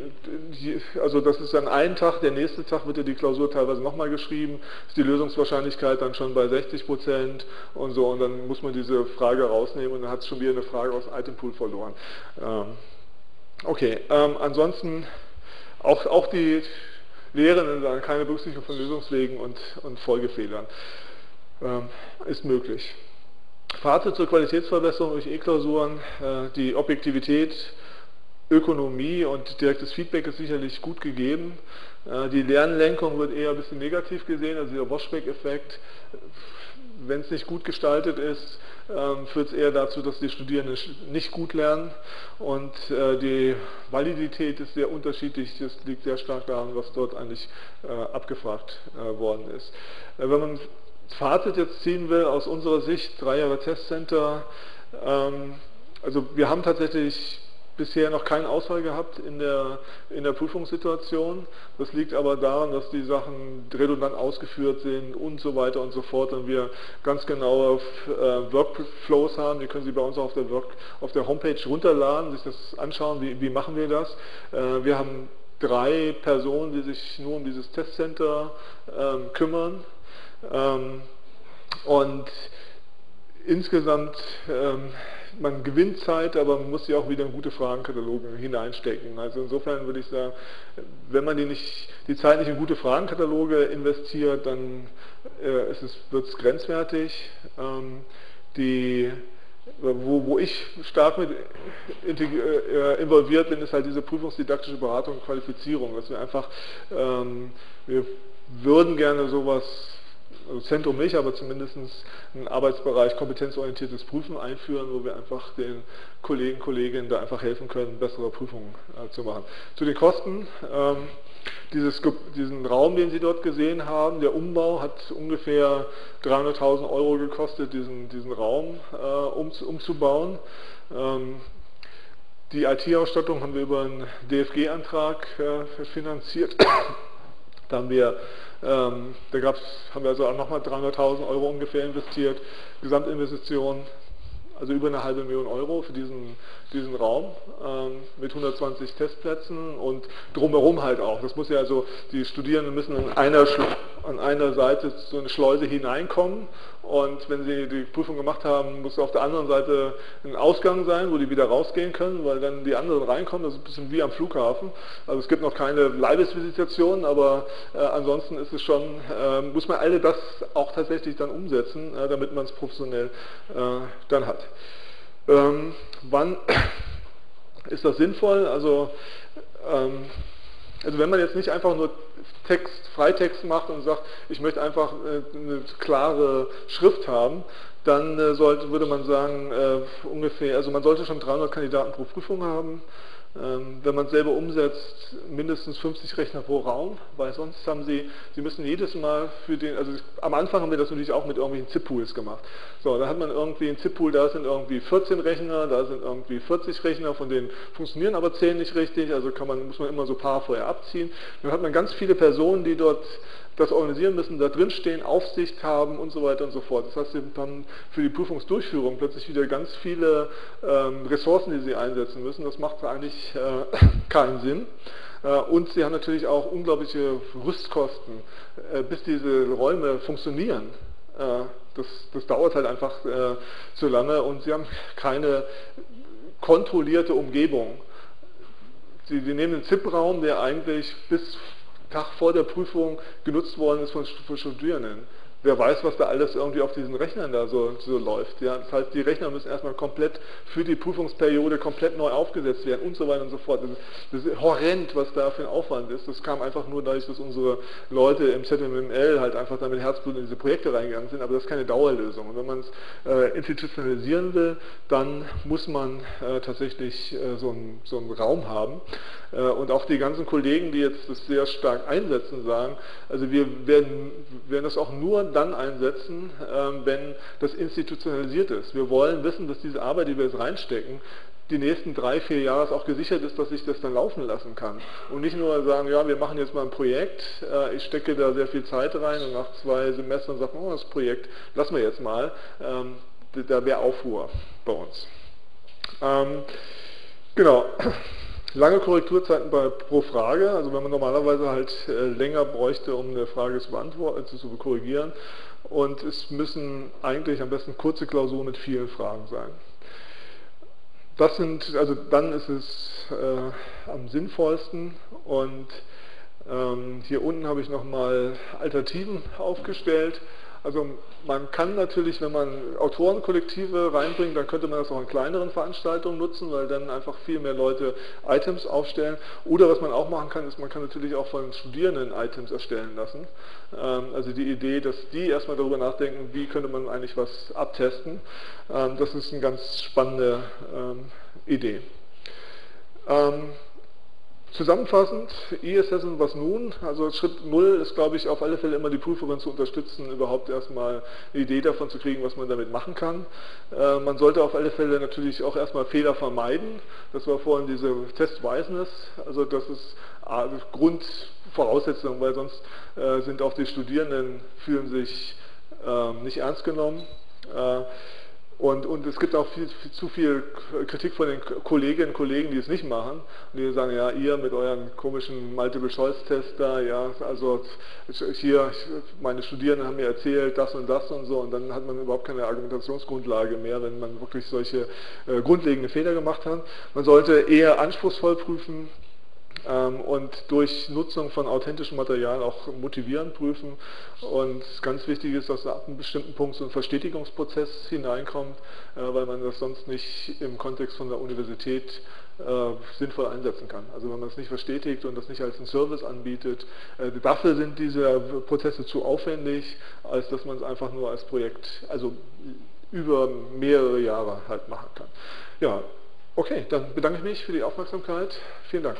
also das ist dann ein Tag, der nächste Tag wird ja die Klausur teilweise nochmal geschrieben, ist die Lösungswahrscheinlichkeit dann schon bei 60 Prozent und so. Und dann muss man diese Frage rausnehmen und dann hat es schon wieder eine Frage aus Itempool verloren. Ähm, okay, ähm, ansonsten auch, auch die Lehrenden sagen, keine Berücksichtigung von Lösungswegen und, und Folgefehlern ähm, ist möglich. Fazit zur Qualitätsverbesserung durch E-Klausuren, äh, die Objektivität, Ökonomie und direktes Feedback ist sicherlich gut gegeben. Äh, die Lernlenkung wird eher ein bisschen negativ gesehen, also der Washback-Effekt wenn es nicht gut gestaltet ist, führt es eher dazu, dass die Studierenden nicht gut lernen und äh, die Validität ist sehr unterschiedlich. Das liegt sehr stark daran, was dort eigentlich äh, abgefragt äh, worden ist. Wenn man Fazit jetzt ziehen will, aus unserer Sicht, drei Jahre Testcenter, ähm, also wir haben tatsächlich bisher noch keinen Ausfall gehabt in der, in der Prüfungssituation. Das liegt aber daran, dass die Sachen redundant ausgeführt sind und so weiter und so fort und wir ganz genaue äh, Workflows haben. Die können Sie bei uns auf der, Work, auf der Homepage runterladen, sich das anschauen, wie, wie machen wir das. Äh, wir haben drei Personen, die sich nur um dieses Testcenter ähm, kümmern. Ähm, und insgesamt ähm, man gewinnt Zeit, aber man muss sie auch wieder in gute Fragenkataloge hineinstecken. Also insofern würde ich sagen, wenn man die, nicht, die Zeit nicht in gute Fragenkataloge investiert, dann äh, es, wird es grenzwertig. Ähm, die, wo, wo, ich stark mit äh, involviert bin, ist halt diese prüfungsdidaktische Beratung und Qualifizierung, dass wir einfach, ähm, wir würden gerne sowas Zentrum nicht, aber zumindest einen Arbeitsbereich kompetenzorientiertes Prüfen einführen, wo wir einfach den Kollegen, Kolleginnen da einfach helfen können, bessere Prüfungen äh, zu machen. Zu den Kosten. Ähm, dieses, diesen Raum, den Sie dort gesehen haben, der Umbau hat ungefähr 300.000 Euro gekostet, diesen, diesen Raum äh, um, umzubauen. Ähm, die IT-Ausstattung haben wir über einen DFG-Antrag äh, finanziert. da haben wir, ähm, da gab's, haben wir also auch nochmal 300.000 Euro ungefähr investiert. Gesamtinvestition also über eine halbe Million Euro für diesen, diesen Raum ähm, mit 120 Testplätzen und drumherum halt auch. Das muss ja also, die Studierenden müssen an einer, an einer Seite so eine Schleuse hineinkommen und wenn sie die Prüfung gemacht haben, muss auf der anderen Seite ein Ausgang sein, wo die wieder rausgehen können, weil dann die anderen reinkommen. Das ist ein bisschen wie am Flughafen. Also es gibt noch keine Leibesvisitation, aber äh, ansonsten ist es schon, äh, muss man alle das auch tatsächlich dann umsetzen, äh, damit man es professionell äh, dann hat. Ähm, wann ist das sinnvoll? Also, ähm, also wenn man jetzt nicht einfach nur Text, Freitext macht und sagt, ich möchte einfach äh, eine klare Schrift haben, dann äh, sollte, würde man sagen, äh, ungefähr, also man sollte schon 300 Kandidaten pro Prüfung haben. Ähm, wenn man selber umsetzt, mindestens 50 Rechner pro Raum, weil sonst haben Sie, Sie müssen jedes Mal für den, also am Anfang haben wir das natürlich auch mit irgendwelchen ZIP-Pools gemacht. So, da hat man irgendwie einen ZIP-Pool, da sind irgendwie 14 Rechner, da sind irgendwie 40 Rechner, von denen funktionieren aber 10 nicht richtig, also kann man, muss man immer so ein paar vorher abziehen. Dann hat man ganz viele Personen, die dort das organisieren müssen, da drin stehen, Aufsicht haben und so weiter und so fort. Das heißt, sie dann für die Prüfungsdurchführung plötzlich wieder ganz viele ähm, Ressourcen, die sie einsetzen müssen. Das macht eigentlich äh, keinen Sinn. Äh, und sie haben natürlich auch unglaubliche Rüstkosten, äh, bis diese Räume funktionieren. Äh, das, das, dauert halt einfach zu lange und sie haben keine kontrollierte Umgebung. Sie, sie nehmen den ZIP-Raum, der eigentlich bis Tag vor der Prüfung genutzt worden ist von, Studierenden wer weiß, was da alles irgendwie auf diesen Rechnern da so, so läuft. Ja? Das heißt, die Rechner müssen erstmal komplett für die Prüfungsperiode komplett neu aufgesetzt werden und so weiter und so fort. Das ist, das ist horrend, was da für ein Aufwand ist. Das kam einfach nur dadurch, dass unsere Leute im ZMML halt einfach da mit Herzblut in diese Projekte reingegangen sind, aber das ist keine Dauerlösung. Und wenn man es äh, institutionalisieren will, dann muss man äh, tatsächlich äh, so, einen, so einen Raum haben. Äh, und auch die ganzen Kollegen, die jetzt das sehr stark einsetzen, sagen, also wir werden, werden das auch nur dann einsetzen, ähm, wenn das institutionalisiert ist. Wir wollen wissen, dass diese Arbeit, die wir jetzt reinstecken, die nächsten drei, vier Jahre auch gesichert ist, dass ich das dann laufen lassen kann. Und nicht nur sagen, ja, wir machen jetzt mal ein Projekt, äh, ich stecke da sehr viel Zeit rein und nach zwei Semestern sagt man, oh, das Projekt lassen wir jetzt mal. Ähm, da wäre Aufruhr bei uns. Ähm, genau. Lange Korrekturzeiten bei, pro Frage, also wenn man normalerweise halt äh, länger bräuchte, um eine Frage zu beantworten, zu, zu korrigieren. Und es müssen eigentlich am besten kurze Klausuren mit vielen Fragen sein. Das sind, also dann ist es äh, am sinnvollsten und ähm, hier unten habe ich nochmal Alternativen aufgestellt. Also man kann natürlich, wenn man Autorenkollektive reinbringt, dann könnte man das auch in kleineren Veranstaltungen nutzen, weil dann einfach viel mehr Leute Items aufstellen. Oder was man auch machen kann, ist, man kann natürlich auch von Studierenden Items erstellen lassen. Ähm, also die Idee, dass die erstmal darüber nachdenken, wie könnte man eigentlich was abtesten. Ähm, das ist eine ganz spannende ähm, Idee. Zusammenfassend, E-Assessment, was nun? Also Schritt 0 ist, glaube ich, auf alle Fälle immer die Prüferin zu unterstützen, überhaupt erstmal eine Idee davon zu kriegen, was man damit machen kann. Äh, man sollte auf alle Fälle natürlich auch erstmal Fehler vermeiden. Das war vorhin diese Testweisness, also das ist Grundvoraussetzung, weil sonst äh, sind auch die Studierenden, fühlen sich äh, nicht ernst genommen. Und, und es gibt auch viel, viel, zu viel Kritik von den Kolleginnen und Kollegen, die es nicht machen. Und die sagen, ja, ihr mit euren komischen Multiple-Choice-Test da, ja, also hier, meine Studierenden haben mir erzählt, das und das und so. Und dann hat man überhaupt keine Argumentationsgrundlage mehr, wenn man wirklich solche äh, grundlegenden Fehler gemacht hat. Man sollte eher anspruchsvoll prüfen, und durch Nutzung von authentischem Material auch motivieren, prüfen. Und ganz wichtig ist, dass ab einem bestimmten Punkt so ein Verstetigungsprozess hineinkommt, äh, weil man das sonst nicht im Kontext von der Universität äh, sinnvoll einsetzen kann. Also wenn man es nicht verstetigt und das nicht als einen Service anbietet, äh, dafür sind diese Prozesse zu aufwendig, als dass man es einfach nur als Projekt, also über mehrere Jahre halt machen kann. Ja, okay, dann bedanke ich mich für die Aufmerksamkeit. Vielen Dank.